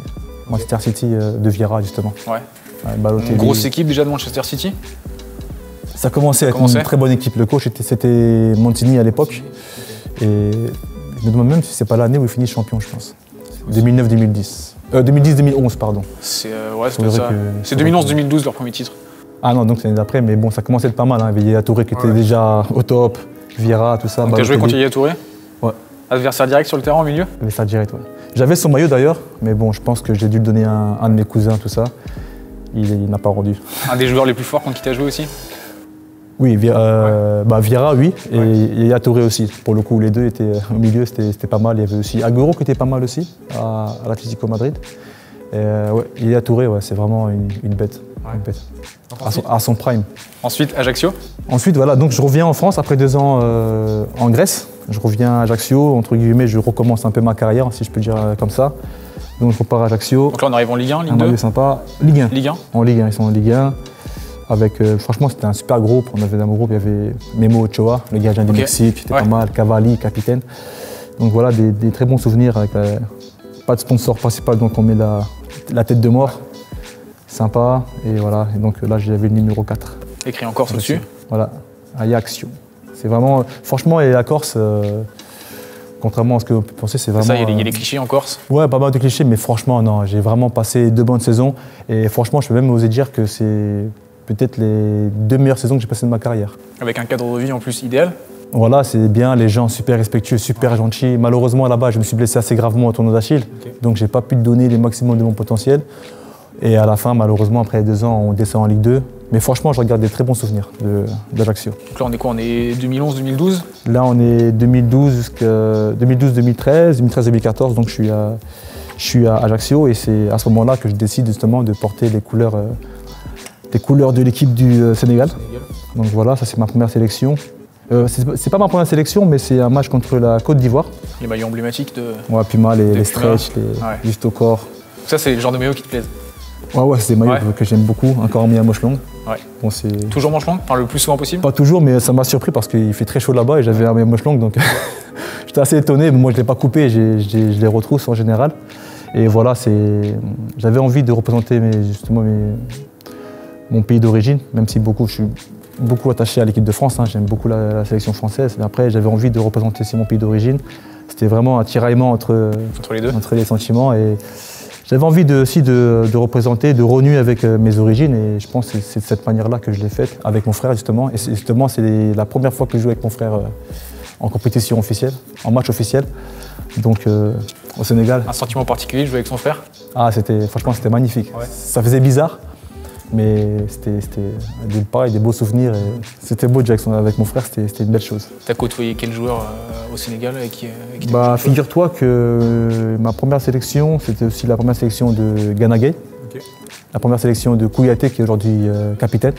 Manchester City de Vieira justement. Ouais. Une grosse équipe déjà de Manchester City? Ça commençait à être une très bonne équipe. Le coach, était- c'était Montini à l'époque. Et je me demande même si c'est pas l'année où il finit champion, je pense. 2009-2010. Euh, 2010-2011, pardon. C'est euh, ouais, c'est Faudrait ça. que- C'est faudrait 2011-2012 leur premier titre. Ah non, donc c'est l'année d'après, mais bon, ça commençait à être pas mal. Hein. Il y avait Yaya Touré qui était déjà au top, Vieira, tout ça. Donc t'as joué contre Balotelli. Yaya Touré Ouais. Adversaire direct sur le terrain au milieu ça direct, ouais. J'avais son maillot d'ailleurs, mais bon, je pense que j'ai dû le donner à un, un de mes cousins, tout ça. Il, il n'a pas rendu. Un des joueurs les plus forts contre qui t'as joué aussi Oui, euh, bah, Vieira, oui, et. Yaya Touré aussi. Pour le coup, les deux étaient au milieu, c'était pas mal. Il y avait aussi Agüero qui était pas mal aussi, à, à l'Atlético Madrid. Et, euh, ouais, Yaya Touré, ouais, c'est vraiment une, une bête. Ouais. une bête. À, son, à son prime. Ensuite, Ajaccio Ensuite, voilà, donc je reviens en France après deux ans euh, en Grèce. Je reviens à Ajaccio, entre guillemets, je recommence un peu ma carrière, si je peux dire euh, comme ça. Donc je repars à Ajaccio. Donc là, on arrive en Ligue 1, Ligue Un 2 maillot sympa. Ligue 1. Ligue 1 En Ligue 1, ils sont en Ligue 1. Avec, euh, franchement, c'était un super groupe. On avait dans mon groupe, il y avait Memo Ochoa, le gardien du. Mexique, c'était Ouais. pas mal. Cavalli, capitaine. Donc voilà, des, des très bons souvenirs avec euh, pas de sponsor principal, donc on met la, la tête de mort. Sympa. Et voilà, et donc là, j'avais le numéro 4. Écrit en Corse dessus. Voilà, Ajaccio. C'est vraiment, franchement, et la Corse, euh, contrairement à ce que vous pensez, c'est vraiment. Ça, il y, a les- il y a les euh, clichés en Corse? Ouais, pas mal de clichés, mais franchement, non, j'ai vraiment passé deux bonnes saisons. Et franchement, je peux même oser dire que c'est peut-être les deux meilleures saisons que j'ai passées de ma carrière. Avec un cadre de vie en plus idéal. Voilà, c'est bien, les gens super respectueux, super gentils. Malheureusement, là-bas, je me suis blessé assez gravement au tournoi d'Achille, donc j'ai pas pu donner le maximum de mon potentiel. Et à la fin, malheureusement, après deux ans, on descend en Ligue 2. Mais franchement, je regarde des très bons souvenirs d'Ajaccio. Donc là, on est quoi On est 2011-2012 Là, on est 2012 jusqu'à 2012-2013, 2013-2014, donc je suis, à- je je suis à Ajaccio et c'est à ce moment-là que je décide justement de porter les couleurs, euh, les couleurs de l'équipe du euh, Sénégal. Donc voilà, ça c'est ma première sélection. Euh, c'est pas ma première sélection, mais c'est un match contre la Côte d'Ivoire. Les maillots emblématiques de. Ouais, Puma, les, les stretch, les Ouais. juste au corps. Ça, c'est le genre de maillot qui te plaise. Ouais, ouais, c'est des maillots Ouais. que- j'aime beaucoup, encore mis à moche longue. Ouais. Bon, Toujours manche longue, enfin le plus souvent possible? pas toujours, mais ça m'a surpris parce qu'il fait très chaud là-bas et j'avais un maillot à moche longue, donc *laughs* j'étais assez étonné. Mais moi, je l'ai pas coupé, je les retrousse en général. Et voilà, c'est, j'avais envie de représenter mes- justement mes- mon pays d'origine, même si beaucoup, je suis beaucoup attaché à l'équipe de France. hein, j'aime beaucoup la, la sélection française. Mais après, j'avais envie de représenter aussi mon pays d'origine. C'était vraiment un tiraillement entre Entre les deux. entre les sentiments. Et j'avais envie de, aussi de, de représenter, de renouer avec euh, mes origines. Et je pense que c'est- de cette manière-là que je l'ai faite avec mon frère, justement. Et justement, c'est la première fois que je joue avec mon frère euh, en compétition officielle, en match officiel. Donc euh, au Sénégal. Un sentiment particulier de jouer avec son frère? Ah, c'était, franchement, c'était magnifique. Ouais. Ça faisait bizarre. Mais c'était, des, pareil, des beaux souvenirs. et C'était beau jouer avec, mon frère, c'était, une belle chose. T'as côtoyé quel joueur euh, au Sénégal avec qui, t'as Bah, figure-toi que euh, ma première sélection, c'était aussi la première sélection de Gana Gueye, Ok. la première sélection de Kouyaté, qui est aujourd'hui euh, capitaine,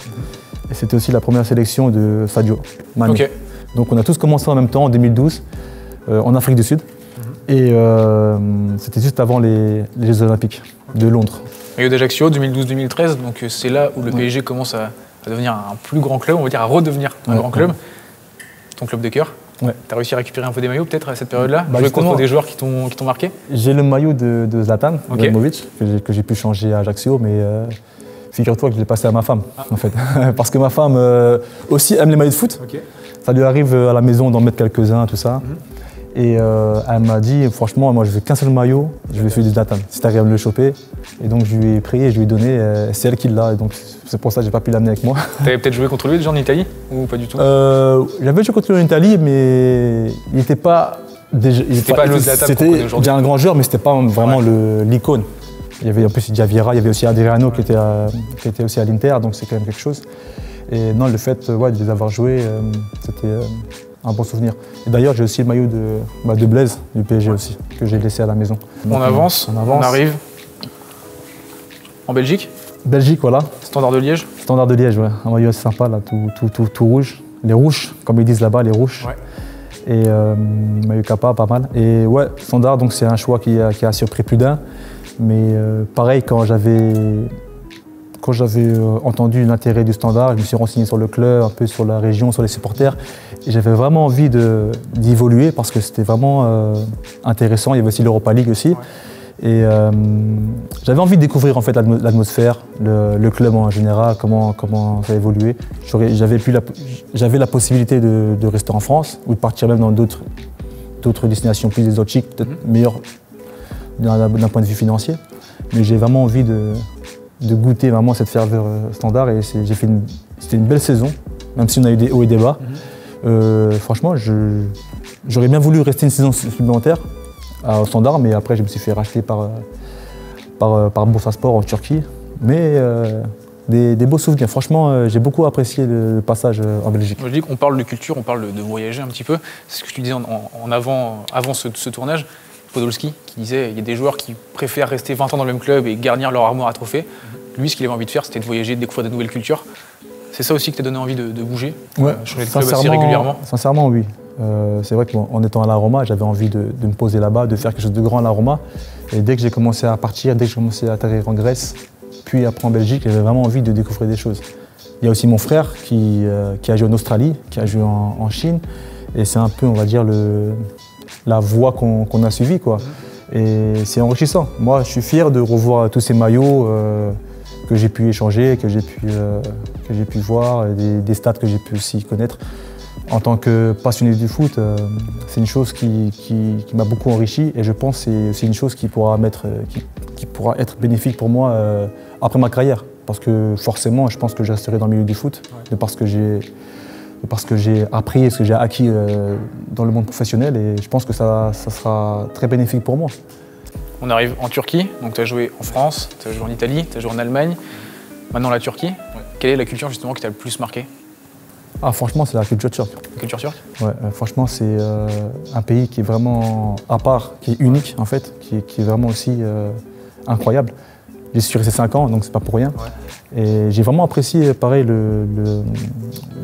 et c'était aussi la première sélection de Sadio Mané. Ok. Donc on a tous commencé en même temps en 2012 euh, en Afrique du Sud, et euh, c'était juste avant les, les Jeux Olympiques de Londres. Maillot d'Ajaccio 2012-2013, donc euh, c'est là où le. PSG commence à, à devenir un plus grand club, on va dire à redevenir un grand club. Ton club de cœur. Ouais. T'as réussi à récupérer un peu des maillots peut-être à cette période-là Bah, Jouer contre des joueurs qui t'ont marqué J'ai le maillot de, de Zlatan Ok. Ibrahimovic, que j'ai- pu changer à Ajaccio, mais euh, figure-toi que je l'ai passé à ma femme, Ah. en fait. *laughs* Parce que ma femme euh, aussi aime les maillots de foot. Ça lui arrive à la maison d'en mettre quelques-uns, tout ça. Mhm. Et euh, elle m'a dit, franchement, moi je veux qu'un seul maillot, je veux celui de Zlatan, si tu arrives à me le choper. Et donc je lui ai prié, je lui ai donné, euh, c'est elle qui l'a, et donc c'est pour ça que j'ai pas pu l'amener avec moi. *laughs* T'avais peut-être joué contre lui déjà en Italie Ou pas du tout Euh, J'avais joué contre lui en Italie, mais il n'était pas. déjà- il C'était était pas le Zlatan C'était déjà un grand joueur, mais c'était pas vraiment Ouais. l'icône. Il y avait en plus il y avait Vieira, il y avait aussi Adriano qui, était à- qui était aussi à l'Inter, donc c'est quand même quelque chose. Et non, le fait ouais, de les avoir joués, euh, c'était un bon souvenir. Et d'ailleurs, j'ai aussi le maillot de, bah, de Blaise, du PSG aussi, que j'ai laissé à la maison. Donc, on, avance, on avance. arrive en Belgique, Belgique, voilà. standard de Liège. Standard de Liège, ouais. un maillot assez sympa, là, tout, tout, tout, tout rouge. Les rouges, comme ils disent là-bas, les rouges. Ouais. Et euh, maillot Kappa, pas mal. Et ouais, standard, donc c'est un choix qui a, qui a surpris plus d'un. Mais euh, pareil, quand j'avais quand j'avais euh, entendu l'intérêt du standard, je me suis renseigné sur le club, un peu sur la région, sur les supporters. J'avais vraiment envie d'évoluer parce que c'était vraiment euh, intéressant. Il y avait aussi l'Europa League aussi. Et euh, j'avais envie de découvrir en fait l'atmo- l'atmosphère, le, le club en général, comment, comment ça a évolué. J'avais la- possibilité de, de rester en France ou de partir même dans d'autres destinations plus exotiques, peut-être meilleures d'un point de vue financier. Mais j'ai vraiment envie de, de goûter vraiment cette ferveur euh, standard et j'ai fait c'était une belle saison, même si on a eu des hauts et des bas. Euh, franchement, j'aurais bien voulu rester une saison supplémentaire au standard, mais après je me suis fait racheter par, euh, par, euh, en Turquie. Mais des, beaux souvenirs. Franchement, j'ai beaucoup apprécié le, passage en Belgique. Qu'on parle de culture, on parle de, voyager un petit peu. C'est ce que te disais en, avant, ce tournage. Podolski qui disait il y a des joueurs qui préfèrent rester 20 ans dans le même club et garnir leur armoire à trophées. Lui, ce qu'il avait envie de faire, c'était de voyager, de découvrir de nouvelles cultures. C'est ça aussi qui t'a donné envie de, de bouger euh, changer de club assez régulièrement Sincèrement, oui. Euh, c'est vrai qu'en en étant à la Roma, j'avais envie de, de me poser là-bas, de faire quelque chose de grand à la Roma. Et dès que j'ai commencé à partir, dès que j'ai commencé à atterrir en Grèce, puis après en Belgique, j'avais vraiment envie de découvrir des choses. Il y a aussi mon frère qui, euh, qui a joué en Australie, qui a joué en, en Chine. Et c'est un peu, on va dire, le, la voie qu'on a suivie. Quoi. Et c'est enrichissant. Moi, je suis fier de revoir tous ces maillots euh, que j'ai pu échanger, que j'ai pu, euh, que j'ai pu voir, des, des stats que j'ai pu aussi connaître. En tant que passionné du foot, euh, c'est une chose qui, qui- qui m'a beaucoup enrichi et je pense que c'est aussi une chose qui pourra, mettre, euh, qui, qui pourra être bénéfique pour moi euh, après ma carrière. Parce que forcément, je pense que je resterai dans le milieu du foot, de parce que j'ai parce que j'ai appris et ce que j'ai acquis dans le monde professionnel et je pense que ça, ça sera très bénéfique pour moi. On arrive en Turquie, donc tu as joué en France, tu as joué en Italie, tu as joué en Allemagne. Maintenant la Turquie. Quelle est la culture justement qui t'a le plus marqué? Ah, franchement, c'est la culture turque. La culture turque? Ouais, euh, franchement, c'est euh, un pays qui est vraiment à part, qui est unique en fait, qui, qui est vraiment aussi euh, incroyable. J'y suis resté 5 ans, donc c'est pas pour rien. Et j'ai vraiment apprécié, pareil, le, le,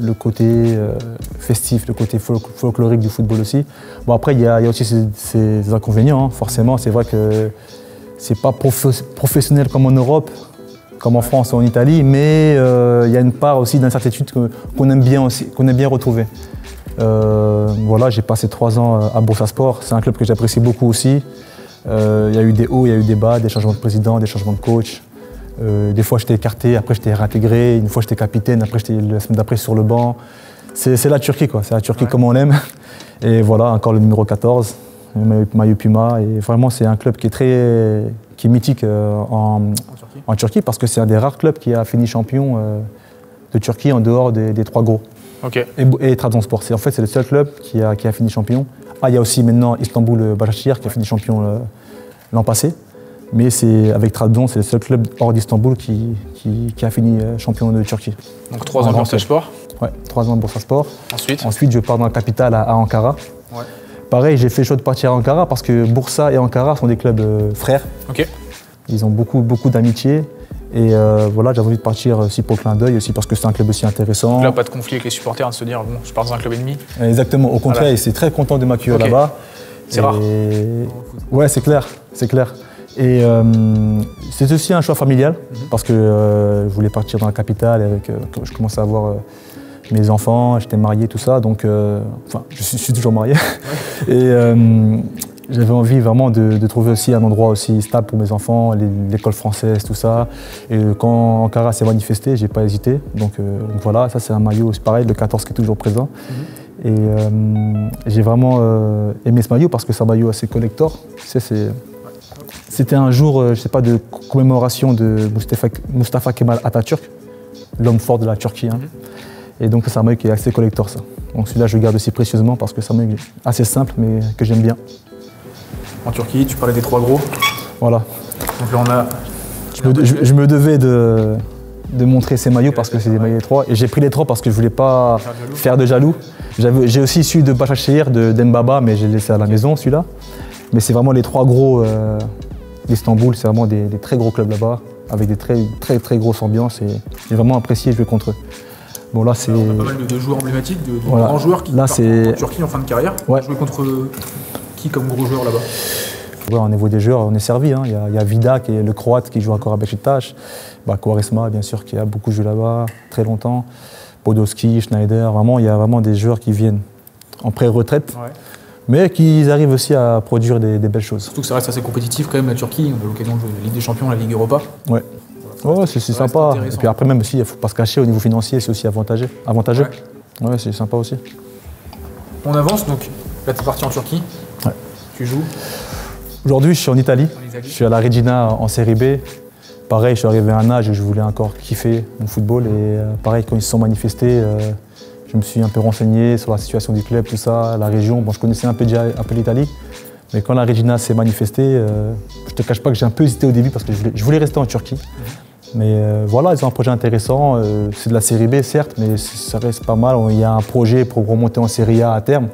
le côté euh, festif, le côté folk- folklorique du football aussi. Bon, après, il y, a il y a aussi ses, ses inconvénients, hein. forcément. C'est vrai que c'est pas profe- professionnel comme en Europe, comme en France ou en Italie, mais euh, il y a une part aussi d'incertitude qu'on aime bien aussi, qu'on aime bien retrouver. Euh, voilà, j'ai passé trois ans à Bursaspor. C'est un club que j'apprécie beaucoup aussi. Euh, Il y a eu des hauts, il y a eu des bas, des changements de président, des changements de coach. Euh, des fois, j'étais écarté, après, j'étais réintégré. Une fois, j'étais capitaine, après, j'étais la semaine d'après sur le banc. C'est la Turquie, quoi. C'est la Turquie comme on l'aime. Et voilà, encore le numéro 14, le maillot- maillot Puma. Et vraiment, c'est un club qui est très qui est mythique euh, en, en Turquie en Turquie parce que c'est un des rares clubs qui a fini champion de Turquie en dehors des, des trois gros. Et, et Trabzonspor, en fait c'est le seul club qui a, qui a fini champion. Ah, il y a aussi maintenant Istanbul euh, Başakşehir qui a fini champion euh, l'an passé. Mais c'est avec Trabzon, c'est le seul club hors d'Istanbul qui, qui, qui a fini euh, champion de Turquie. Donc trois ans de sport. Ouais, trois ans de Bursaspor. Ensuite Ensuite, je pars dans la capitale à, à Ankara. Ouais. Pareil, j'ai fait le choix de partir à Ankara parce que Bursa et Ankara sont des clubs euh, frères. Ok. Ils ont beaucoup, beaucoup d'amitié. Et euh, voilà, j'avais envie de partir aussi pour le clin d'œil, aussi parce que c'est un club aussi intéressant. Donc là, pas de conflit avec les supporters, de se dire, bon, je pars dans un club ennemi. Exactement, au contraire, Voilà. il s'est très content de m'accueillir Ok. là-bas. C'est Et- rare. Ouais, c'est clair, c'est clair. Et euh, c'est aussi un choix familial, Mhm. parce que euh, je voulais partir dans la capitale, avec, je commençais à avoir mes enfants, j'étais marié, tout ça, donc, enfin, je suis, je suis toujours marié. *laughs* Et j'avais envie vraiment de, de trouver aussi un endroit aussi stable pour mes enfants, l'école française, tout ça. Et quand Ankara s'est manifesté, j'ai pas hésité. Donc, euh, donc voilà, ça c'est un maillot, c'est pareil, le 14 qui est toujours présent. Et euh, j'ai vraiment euh, aimé ce maillot parce que c'est un maillot assez collector. Tu sais, c'est- C'était un jour, je sais pas, de commémoration de Mustafa, Mustafa Kemal Atatürk, l'homme fort de la Turquie. hein. Et donc c'est un maillot qui est assez collector ça. Donc celui-là je le garde aussi précieusement parce que c'est un maillot assez simple mais que j'aime bien. En Turquie, tu parlais des trois gros. Voilà. Donc là, on a. Je me, je- je me devais de, de montrer ces maillots parce que c'est des maillots étroits. Et j'ai pris les trois parce que je voulais pas faire de jaloux. J'ai aussi su de Başakşehir, de d'Embaba, mais j'ai laissé à la maison celui-là. Mais c'est vraiment les trois gros euh, d'Istanbul. C'est vraiment des, des très gros clubs là-bas, avec des très très très grosses ambiances. Et j'ai vraiment apprécié jouer contre eux. Bon là c'est. On a pas mal de, de joueurs emblématiques, de, de Voilà. grands joueurs qui Là, partent en Turquie en fin de carrière. Ouais. Jouer contre qui comme gros joueur là-bas Ouais, au niveau des joueurs, on est servi. hein. Il y, a- il y a Vida, qui est le Croate, qui joue encore à Beşiktaş. Bah, Quaresma, bien sûr, qui a beaucoup joué là-bas, très longtemps. Podolski, Schneider, vraiment, il y a vraiment des joueurs qui viennent en pré-retraite, Ouais. mais qui arrivent aussi à produire des, des belles choses. Surtout que ça reste assez compétitif quand même la Turquie. On a l'occasion de jouer la Ligue des Champions, la Ligue Europa. Ouais, ouais c'est sympa. Et puis après, même aussi, il ne faut pas se cacher, au niveau financier, c'est aussi avantageux. avantageux. Ouais, c'est sympa aussi. On avance donc. Là, tu es parti en Turquie. Tu joues. Aujourd'hui, je suis en Italie. En Italie. Je suis à la Regina en série B. Pareil, je suis arrivé à un âge où je voulais encore kiffer mon football. Et euh, pareil, quand ils se sont manifestés, euh, je me suis un peu renseigné sur la situation du club, tout ça, la région. Bon, je connaissais un peu déjà un peu l'Italie. Mais quand la Regina s'est manifestée, euh, je te cache pas que j'ai un peu hésité au début parce que je voulais, je voulais rester en Turquie. Mais euh, voilà, ils ont un projet intéressant. euh, c'est de la série B, certes, mais ça reste pas mal. Il y a un projet pour remonter en série A à terme.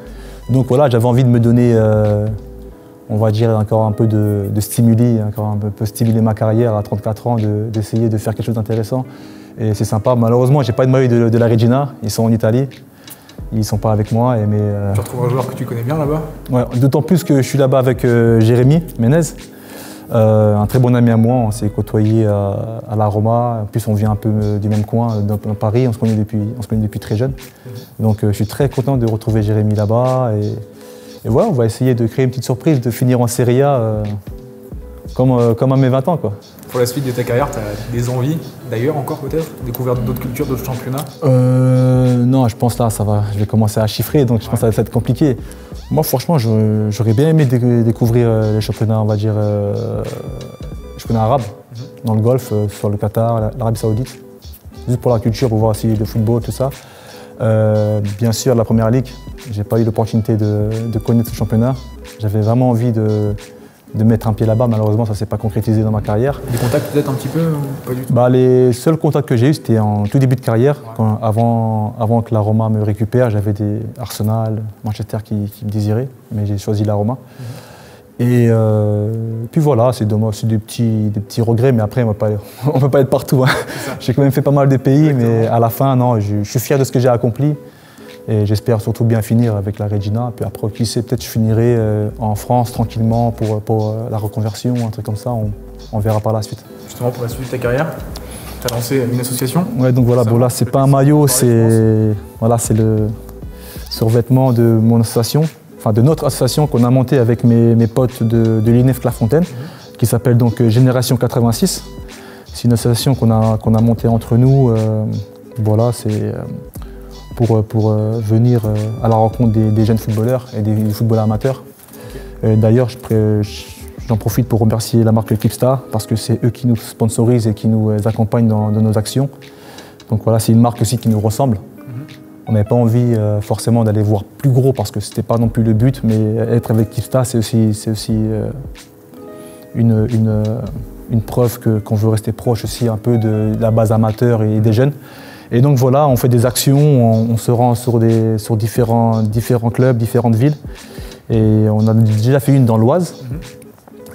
Donc voilà, j'avais envie de me donner, on va dire, encore un peu de, de stimuli, encore un peu, peu stimuler ma carrière à 34 ans, de- d'essayer de, faire quelque chose d'intéressant. Et c'est sympa. Malheureusement, j'ai pas de maillot de, de la Regina. Ils sont en Italie. Ils sont pas avec moi. Et, mais, euh, Tu retrouves un joueur que tu connais bien là-bas? Ouais, D'autant plus que je suis là-bas avec euh, Jérémy Ménez, euh, un très bon ami à moi. On s'est côtoyé à, à la Roma. En plus, on vient un peu du même coin, dans, dans Paris. On se connaît depuis, on se connaît depuis très jeune. Donc, euh, je suis très content de retrouver Jérémy là-bas. Et, et voilà, on va essayer de créer une petite surprise, de finir en Serie A euh, comme, euh, comme à mes 20 ans. Quoi. Pour la suite de ta carrière, tu as des envies, d'ailleurs encore peut-être, découvrir d'autres cultures, d'autres championnats? Euh, non, je pense là, ça va. Je vais commencer à chiffrer, donc je pense que ça va être compliqué. Moi, franchement, j'aurais bien aimé dé- découvrir euh, les championnats, on va dire, euh, les championnats arabes, dans le Golfe, euh, sur le Qatar, la- l'Arabie Saoudite, juste pour la culture, pour voir aussi le football, tout ça. Euh, bien sûr, la Première Ligue. J'ai pas eu l'opportunité de, de connaître ce championnat. J'avais vraiment envie de, de mettre un pied là-bas. Malheureusement, ça ne s'est pas concrétisé dans ma carrière. Des contacts peut-être un petit peu ou pas du tout bah, Les seuls contacts que j'ai eus, c'était en tout début de carrière. Quand- avant, avant que la Roma me récupère, j'avais des Arsenal, Manchester qui, qui me désiraient, mais j'ai choisi la Roma. Et euh, puis voilà, c'est dommage, c'est des petits, des petits regrets, mais après, on ne peut *laughs* pas être partout. hein. J'ai quand même fait pas mal de pays, mais à la fin, non, je, je suis fier de ce que j'ai accompli. Et j'espère surtout bien finir avec la Regina. Puis après, qui sait, peut-être je finirai euh, en France tranquillement pour, pour euh, la reconversion, un truc comme ça. On, on verra par la suite. Justement, pour la suite de ta carrière, tu as lancé une association. Ouais, donc voilà, bon, là, c'est pas un maillot, c'est voilà, c'est le survêtement de mon association, enfin de notre association qu'on a montée avec mes, mes potes de, de l'INEF Clairefontaine, qui s'appelle donc euh, Génération 86. C'est une association qu'on a, qu'on a montée entre nous. euh, voilà, c'est euh, pour, pour euh, venir euh, à la rencontre des, des jeunes footballeurs et des footballeurs amateurs. D'ailleurs, j'en profite pour remercier la marque Clipstar parce que c'est eux qui nous sponsorisent et qui nous accompagnent dans, dans nos actions. Donc voilà, c'est une marque aussi qui nous ressemble. On n'avait pas envie euh, forcément d'aller voir plus gros parce que ce n'était pas non plus le but, mais être avec Clipstar, c'est aussi, c'est aussi euh, une, une, une preuve que- qu'on veut rester proche aussi un peu de la base amateur et des jeunes. Et donc voilà, on fait des actions, on, on se rend sur, des, sur différents, différents clubs, différentes villes. Et on a déjà fait une dans l'Oise.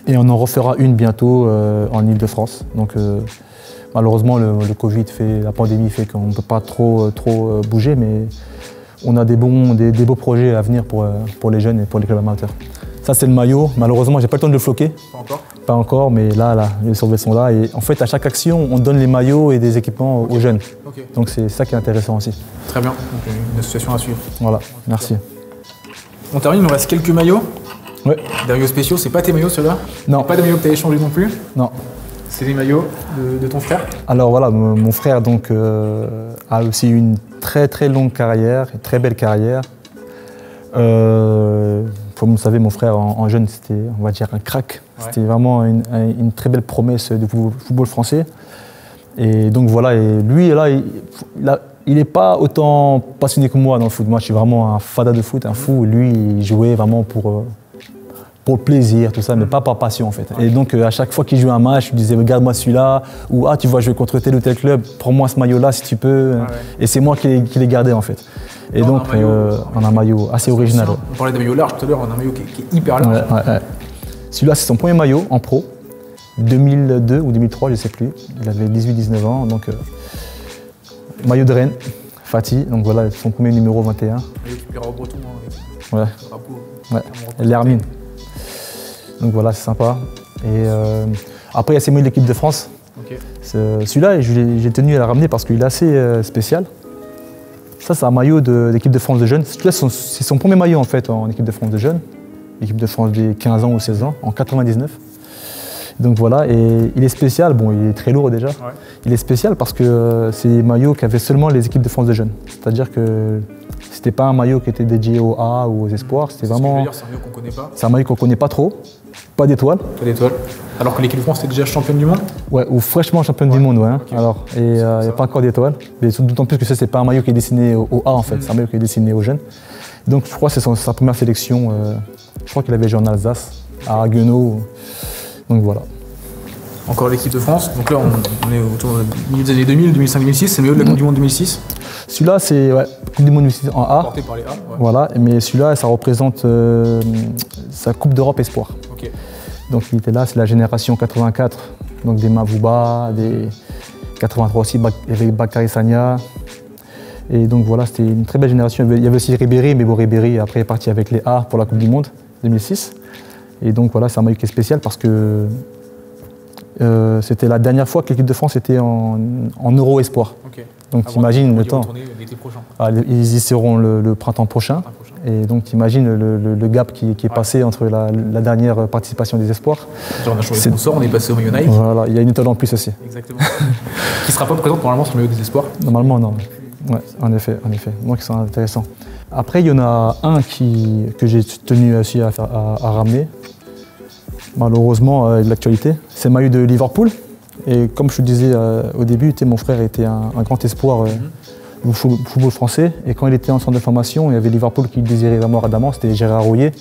Et on en refera une bientôt euh, en Ile-de-France. Donc malheureusement, le, le Covid, fait, la pandémie fait qu'on ne peut pas trop, euh, trop euh, bouger, mais on a des, bons, des, des beaux projets à venir pour, euh, pour les jeunes et pour les clubs amateurs. Ça, c'est le maillot. Malheureusement, j'ai pas le temps de le floquer. Pas encore Pas encore, mais là, là les survêtements sont là. Et en fait, à chaque action, on donne les maillots et des équipements aux jeunes. Donc c'est ça qui est intéressant aussi. très bien. Donc, une association à suivre. Voilà, merci. On termine, il nous reste quelques maillots. Ouais. Des maillots spéciaux, c'est pas tes maillots ceux-là? Non, Pas des maillots que tu as échangés non plus? Non. C'est les maillots de, de ton frère Alors voilà, mon frère donc, euh, a aussi eu une très très longue carrière, une très belle carrière. Euh, comme vous le savez, mon frère en, en jeune, c'était, on va dire, un crack. Ouais. C'était vraiment une, un- une très belle promesse du football, français. Et donc voilà, et lui, là, il n'est pas autant passionné que moi dans le foot. Moi, je suis vraiment un fada de foot, un fou. Lui, il jouait vraiment pour, euh, pour le plaisir, tout ça, mais pas par passion en fait. Et donc euh, à chaque fois qu'il jouait un match, je disais regarde-moi celui-là, ou ah tu vois jouer contre tel ou tel club, prends-moi ce maillot-là si tu peux. ouais. Et c'est moi qui l'ai gardé en fait. Et on donc maillot, euh, on a un maillot assez original. ouais. On parlait des maillots larges tout à l'heure, on a un maillot qui, qui est hyper large. ouais. Celui-là c'est son premier maillot en pro, 2002 ou 2003, je ne sais plus. Il avait 18-19 ans, donc euh, maillot de Rennes, Fatih, donc voilà son premier numéro 21. Un maillot qui plaira au breton, hein, avec Ouais. drapeau. Ouais, l'Hermine. Donc voilà, c'est sympa. Et euh, après, il y a ces maillots de l'équipe de France. Celui-là, j'ai tenu à le ramener parce qu'il est assez euh, spécial. Ça, c'est un maillot de l'équipe de France de jeunes. Celui-là, c'est son- premier maillot en fait en équipe de France de jeunes. Équipe de France des 15 ans ou 16 ans, en 99. Donc voilà, et il est spécial. Bon, il est très lourd déjà. Il est spécial parce que euh, c'est des maillots qu'avaient seulement les équipes de France de jeunes. C'est-à-dire que c'était pas un maillot qui était dédié aux A ou aux espoirs. C'était C'est ce vraiment. c'est un maillot qu'on connaît pas. C'est un maillot qu'on connaît pas trop. Pas d'étoile. Pas d'étoile. Alors que l'équipe de France était déjà championne du monde? Ouais, ou fraîchement championne du monde, ouais. hein. Alors, et il n'y a pas encore d'étoile. Mais d'autant plus que ça, c'est pas un maillot qui est destiné au, au A en fait, c'est un maillot qui est destiné aux jeunes. Donc je crois que c'est sa première sélection. euh, je crois qu'il avait joué en Alsace, à Haguenau. Donc voilà. Encore l'équipe de France. Donc là, on, on est autour milieu des années 2000, 2005-2006. C'est le maillot de la Coupe du Monde 2006. Celui-là, c'est ouais, Coupe du Monde 2006 en A. Porté par les A. Ouais. Voilà, mais celui-là, ça représente euh, sa Coupe d'Europe Espoir. Donc il était là, c'est la génération 84, donc des Mavouba, des 83 aussi, avait Bakary Sagna. Et donc voilà, c'était une très belle génération. Il y avait- il y avait aussi Ribéry, mais bon, Ribéry après est parti avec les A pour la Coupe du Monde 2006. Et donc voilà, c'est un maillot qui est spécial parce que euh, c'était la dernière fois que l'équipe de France était en, en Euro Espoir. Donc t'imagines le temps. prochain. Ah, ils y seront le, le printemps prochain. Et donc t'imagines le, le- le gap qui, qui est Ouais. passé entre la, la dernière participation des espoirs. On a changé de C'est- sponsor, on est passé au maillot Nike. Voilà, il y a une étoile en plus aussi. Exactement. *laughs* qui sera pas présente normalement sur le maillot des espoirs. Normalement, non. Ouais, en effet, en effet. Donc, ils sont intéressants. Après, il y en a un qui, que j'ai tenu aussi à, faire- à- à ramener. Malheureusement, euh, de l'actualité. C'est le maillot de Liverpool. Et comme je te disais euh, au début, mon frère était un, un grand espoir euh, du fo- football français. Et quand il était en centre de formation, il y avait Liverpool qui le désirait vraiment ardemment. C'était Gérard Rouillet,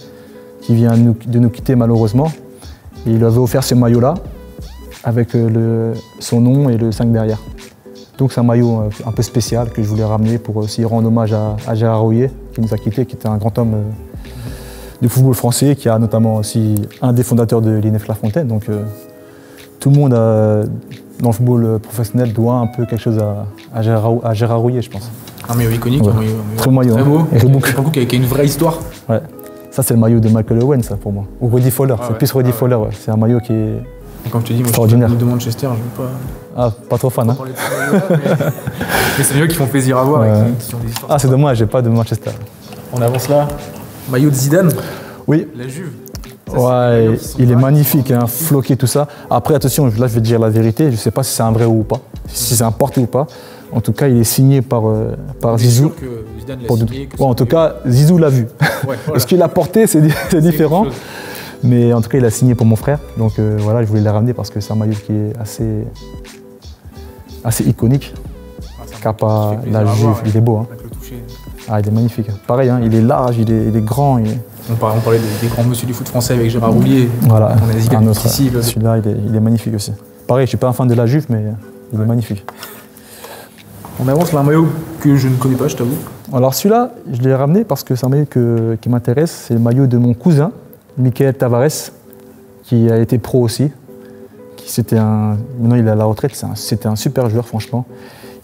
qui vient de nous quitter malheureusement. Et il lui avait offert ce maillot-là avec euh, le- son nom et le 5 derrière. Donc c'est un maillot euh, un peu spécial que je voulais ramener pour aussi rendre hommage à, à Gérard Rouillet qui nous a quittés, qui était un grand homme euh, du football français, qui a notamment aussi un des fondateurs de l'INEF La Fontaine. Donc euh, tout le monde euh, dans le football professionnel doit un peu quelque chose à, à Gérard, à Gérard Rouillet, je pense. Un maillot iconique, Ouais. un maillot, Très maillot, très hein. beau. Le coup, qui a, une vraie histoire. Ouais. Ça c'est le maillot de Michael Owen, ça pour moi. Ou Roddy Fowler, Ah c'est ouais. plus Roddy Ah ouais. Fowler, ouais. C'est un maillot qui est. Comme je te dis, moi, je suis de Manchester, je veux pas Ah, pas trop fan, hein. mais, *laughs* mais c'est maillots qui font plaisir à voir et qui, qui ont des histoires. Ah, c'est dommage, j'ai pas de Manchester. On avance là. Maillot de Zidane, Oui, la Juve. Ça, Ouais, il est magnifique, hein, floqué, tout ça. Après, attention, là, je vais te dire la vérité. Je ne sais pas si c'est un vrai ou pas, si c'est un porté ou pas. En tout cas, il est signé par, euh, par Zizou. sûr que Zidane l'a Pour signé. que Ouais, en tout cas, Zizou l'a vu. Ouais, *laughs* voilà. Est-ce qu'il l'a porté, c'est di- c'est différent. Mais en tout cas, il a signé pour mon frère. Donc euh, voilà, je voulais le ramener parce que c'est un maillot qui est assez, assez iconique. Ah, fait plaisir la à Juve, voir, il est beau. hein. Ah, il est magnifique. Pareil, hein, il est large, il est, il est grand. il est- On parlait, on parlait des, des grands monsieur du foot français avec Gérard Roulier. Voilà, On a des un autre. Celui-là, il est, il est magnifique aussi. Pareil, je suis pas un fan de la Juve, mais il est magnifique. On avance là un maillot que je ne connais pas, je t'avoue. Alors celui-là, je l'ai ramené parce que c'est un maillot que- qui m'intéresse. C'est le maillot de mon cousin, Michael Tavares, qui a été pro aussi. Qui c'était un, maintenant il est à la retraite, un- c'était un super joueur franchement.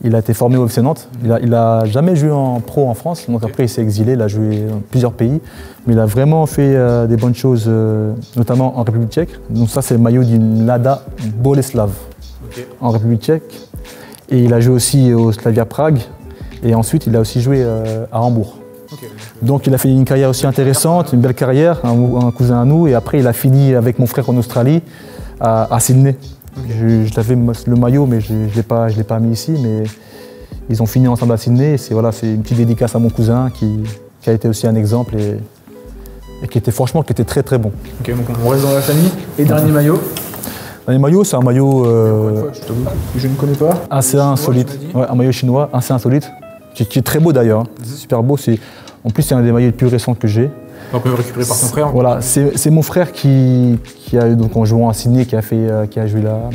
Il a été formé au FC Nantes. Il a, il a jamais joué en pro en France, donc après il s'est exilé, il a joué dans plusieurs pays. Mais il a vraiment fait euh, des bonnes choses, euh, notamment en République tchèque. Donc ça c'est le maillot d'une Lada Boleslav en République tchèque. Et il a joué aussi au Slavia Prague. Et ensuite, il a aussi joué euh, à Hambourg. Donc il a fait une carrière aussi intéressante, une belle carrière, un, un cousin à nous. Et après, il a fini avec mon frère en Australie, à, à Sydney. Je, je l'avais le maillot, mais je ne l'ai pas, je l'ai pas mis ici. Mais ils ont fini ensemble à Sydney. C'est voilà, c'est une petite dédicace à mon cousin qui, qui a été aussi un exemple et, et qui était franchement qui était très très bon. Ok, donc on reste dans la famille. Et dernier maillot. Les maillots, c'est un maillot euh, fois, je t'avoue que je ne connais pas. assez Chinois, insolite. Ouais, un maillot chinois assez insolite, qui, qui est très beau d'ailleurs. hein. C'est super beau. C'est en plus c'est un des maillots les plus récents que j'ai. On peut récupérer par ton frère. Voilà, c'est mon frère qui, qui a donc en jouant à Sydney qui a fait euh, qui a joué la,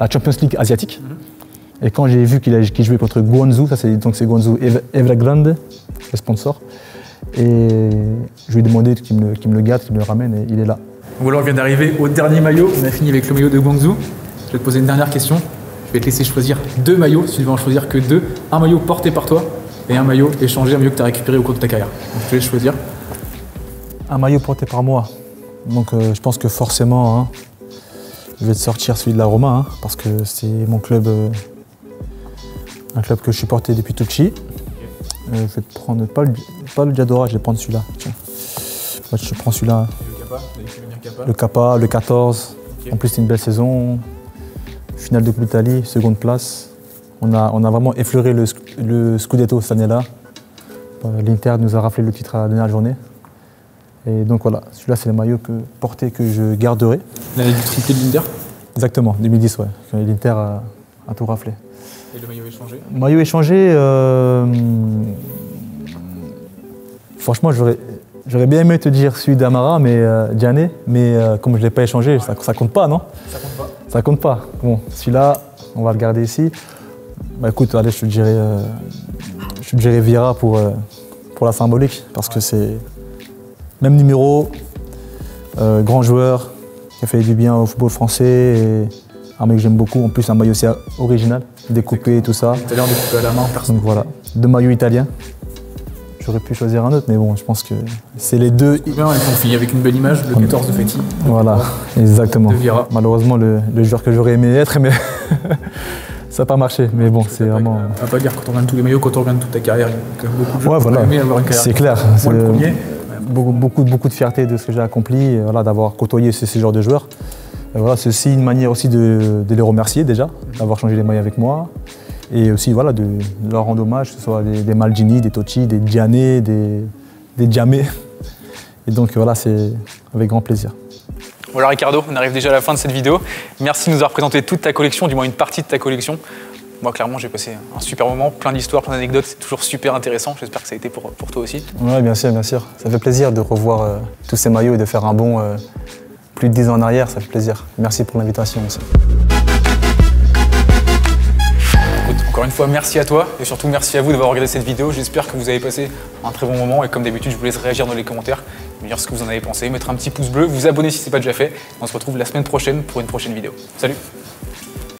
la Champions League asiatique. Mhm. Et quand j'ai vu qu'il a- qu'il jouait contre Guangzhou, ça c'est donc c'est Guangzhou Ev- Evergrande, le sponsor. Et je lui ai demandé qu'il me, le- qu'il me le garde, qu'il me le ramène et il est là. Alors on vient d'arriver au dernier maillot. On a fini avec le maillot de Guangzhou. Je vais te poser une dernière question. Je vais te laisser choisir deux maillots, si tu veux en choisir que deux. Un maillot porté par toi et un maillot échangé, un maillot que tu as récupéré au cours de ta carrière. Donc je te laisse choisir. Un maillot porté par moi. Donc euh, je pense que forcément, hein, je vais te sortir celui de la Roma, hein, parce que c'est mon club, euh, un club que je suis porté depuis tout petit. Euh, je vais te prendre pas le, pas le Diadora, je vais prendre celui-là. Je prends celui-là, le Kappa, le 14. Ok. En plus, c'est une belle saison. Finale de Coupe d'Italie, seconde place. On a, on a vraiment effleuré le, le Scudetto cette année-là. L'Inter nous a raflé le titre à la dernière journée. Et donc voilà, celui-là, c'est le maillot que, porté que je garderai. L'année du triplé de l'Inter? Exactement, 2010, ouais. quand L'Inter a, a tout raflé. Et le maillot échangé. Maillot échangé, euh, franchement, j'aurais, bien aimé te dire celui d'Amara, mais euh, mais euh, comme je ne l'ai pas échangé, ça, ça compte pas, non? Ça compte pas. Ça compte pas. Bon, celui-là, on va le garder ici. Bah écoute, allez, je te dirais, euh, je te dirais Vira pour, pour la symbolique, parce que c'est même numéro, euh, grand joueur, qui a fait du bien au football français, et un mec que j'aime beaucoup, en plus un maillot aussi original, découpé et tout ça. Tout à l'heure, découpé à la main, personne. Donc voilà, deux maillots italiens. J'aurais pu choisir un autre, mais bon, je pense que c'est les deux. Bien, on finit avec une belle image, le 14 de Fetty. Voilà, exactement. De Vira. Malheureusement, le, le joueur que j'aurais aimé être, mais *laughs* ça n'a pas marché. Mais bon, c'est vraiment. On va pas dire quand on regarde tous les maillots, quand on regarde toute ta carrière, il y a quand même beaucoup de gens Ouais, qui voilà. aimé avoir une carrière. C'est clair. Moi, le premier. Beaucoup, beaucoup, de fierté de ce que j'ai accompli, et voilà, d'avoir côtoyé ces genres de joueurs. Et voilà, c'est aussi une manière aussi de, les remercier déjà, d'avoir changé les maillots avec moi. Et aussi voilà, de, leur rendre hommage, que ce soit des, des Maldini, des Totti, des Diané, des, des Diamé. *laughs* Et donc voilà, c'est avec grand plaisir. Voilà Ricardo, on arrive déjà à la fin de cette vidéo. Merci de nous avoir présenté toute ta collection, du moins une partie de ta collection. Moi clairement j'ai passé un super moment, plein d'histoires, plein d'anecdotes, c'est toujours super intéressant. J'espère que ça a été pour, pour toi aussi. Oui, bien sûr, bien sûr. Ça fait plaisir de revoir euh, tous ces maillots et de faire un bond euh, plus de 10 ans en arrière, ça fait plaisir. Merci pour l'invitation aussi. encore une fois, merci à toi et surtout merci à vous d'avoir regardé cette vidéo. J'espère que vous avez passé un très bon moment et comme d'habitude, je vous laisse réagir dans les commentaires, me dire ce que vous en avez pensé, mettre un petit pouce bleu, vous abonner si ce n'est pas déjà fait. On se retrouve la semaine prochaine pour une prochaine vidéo. Salut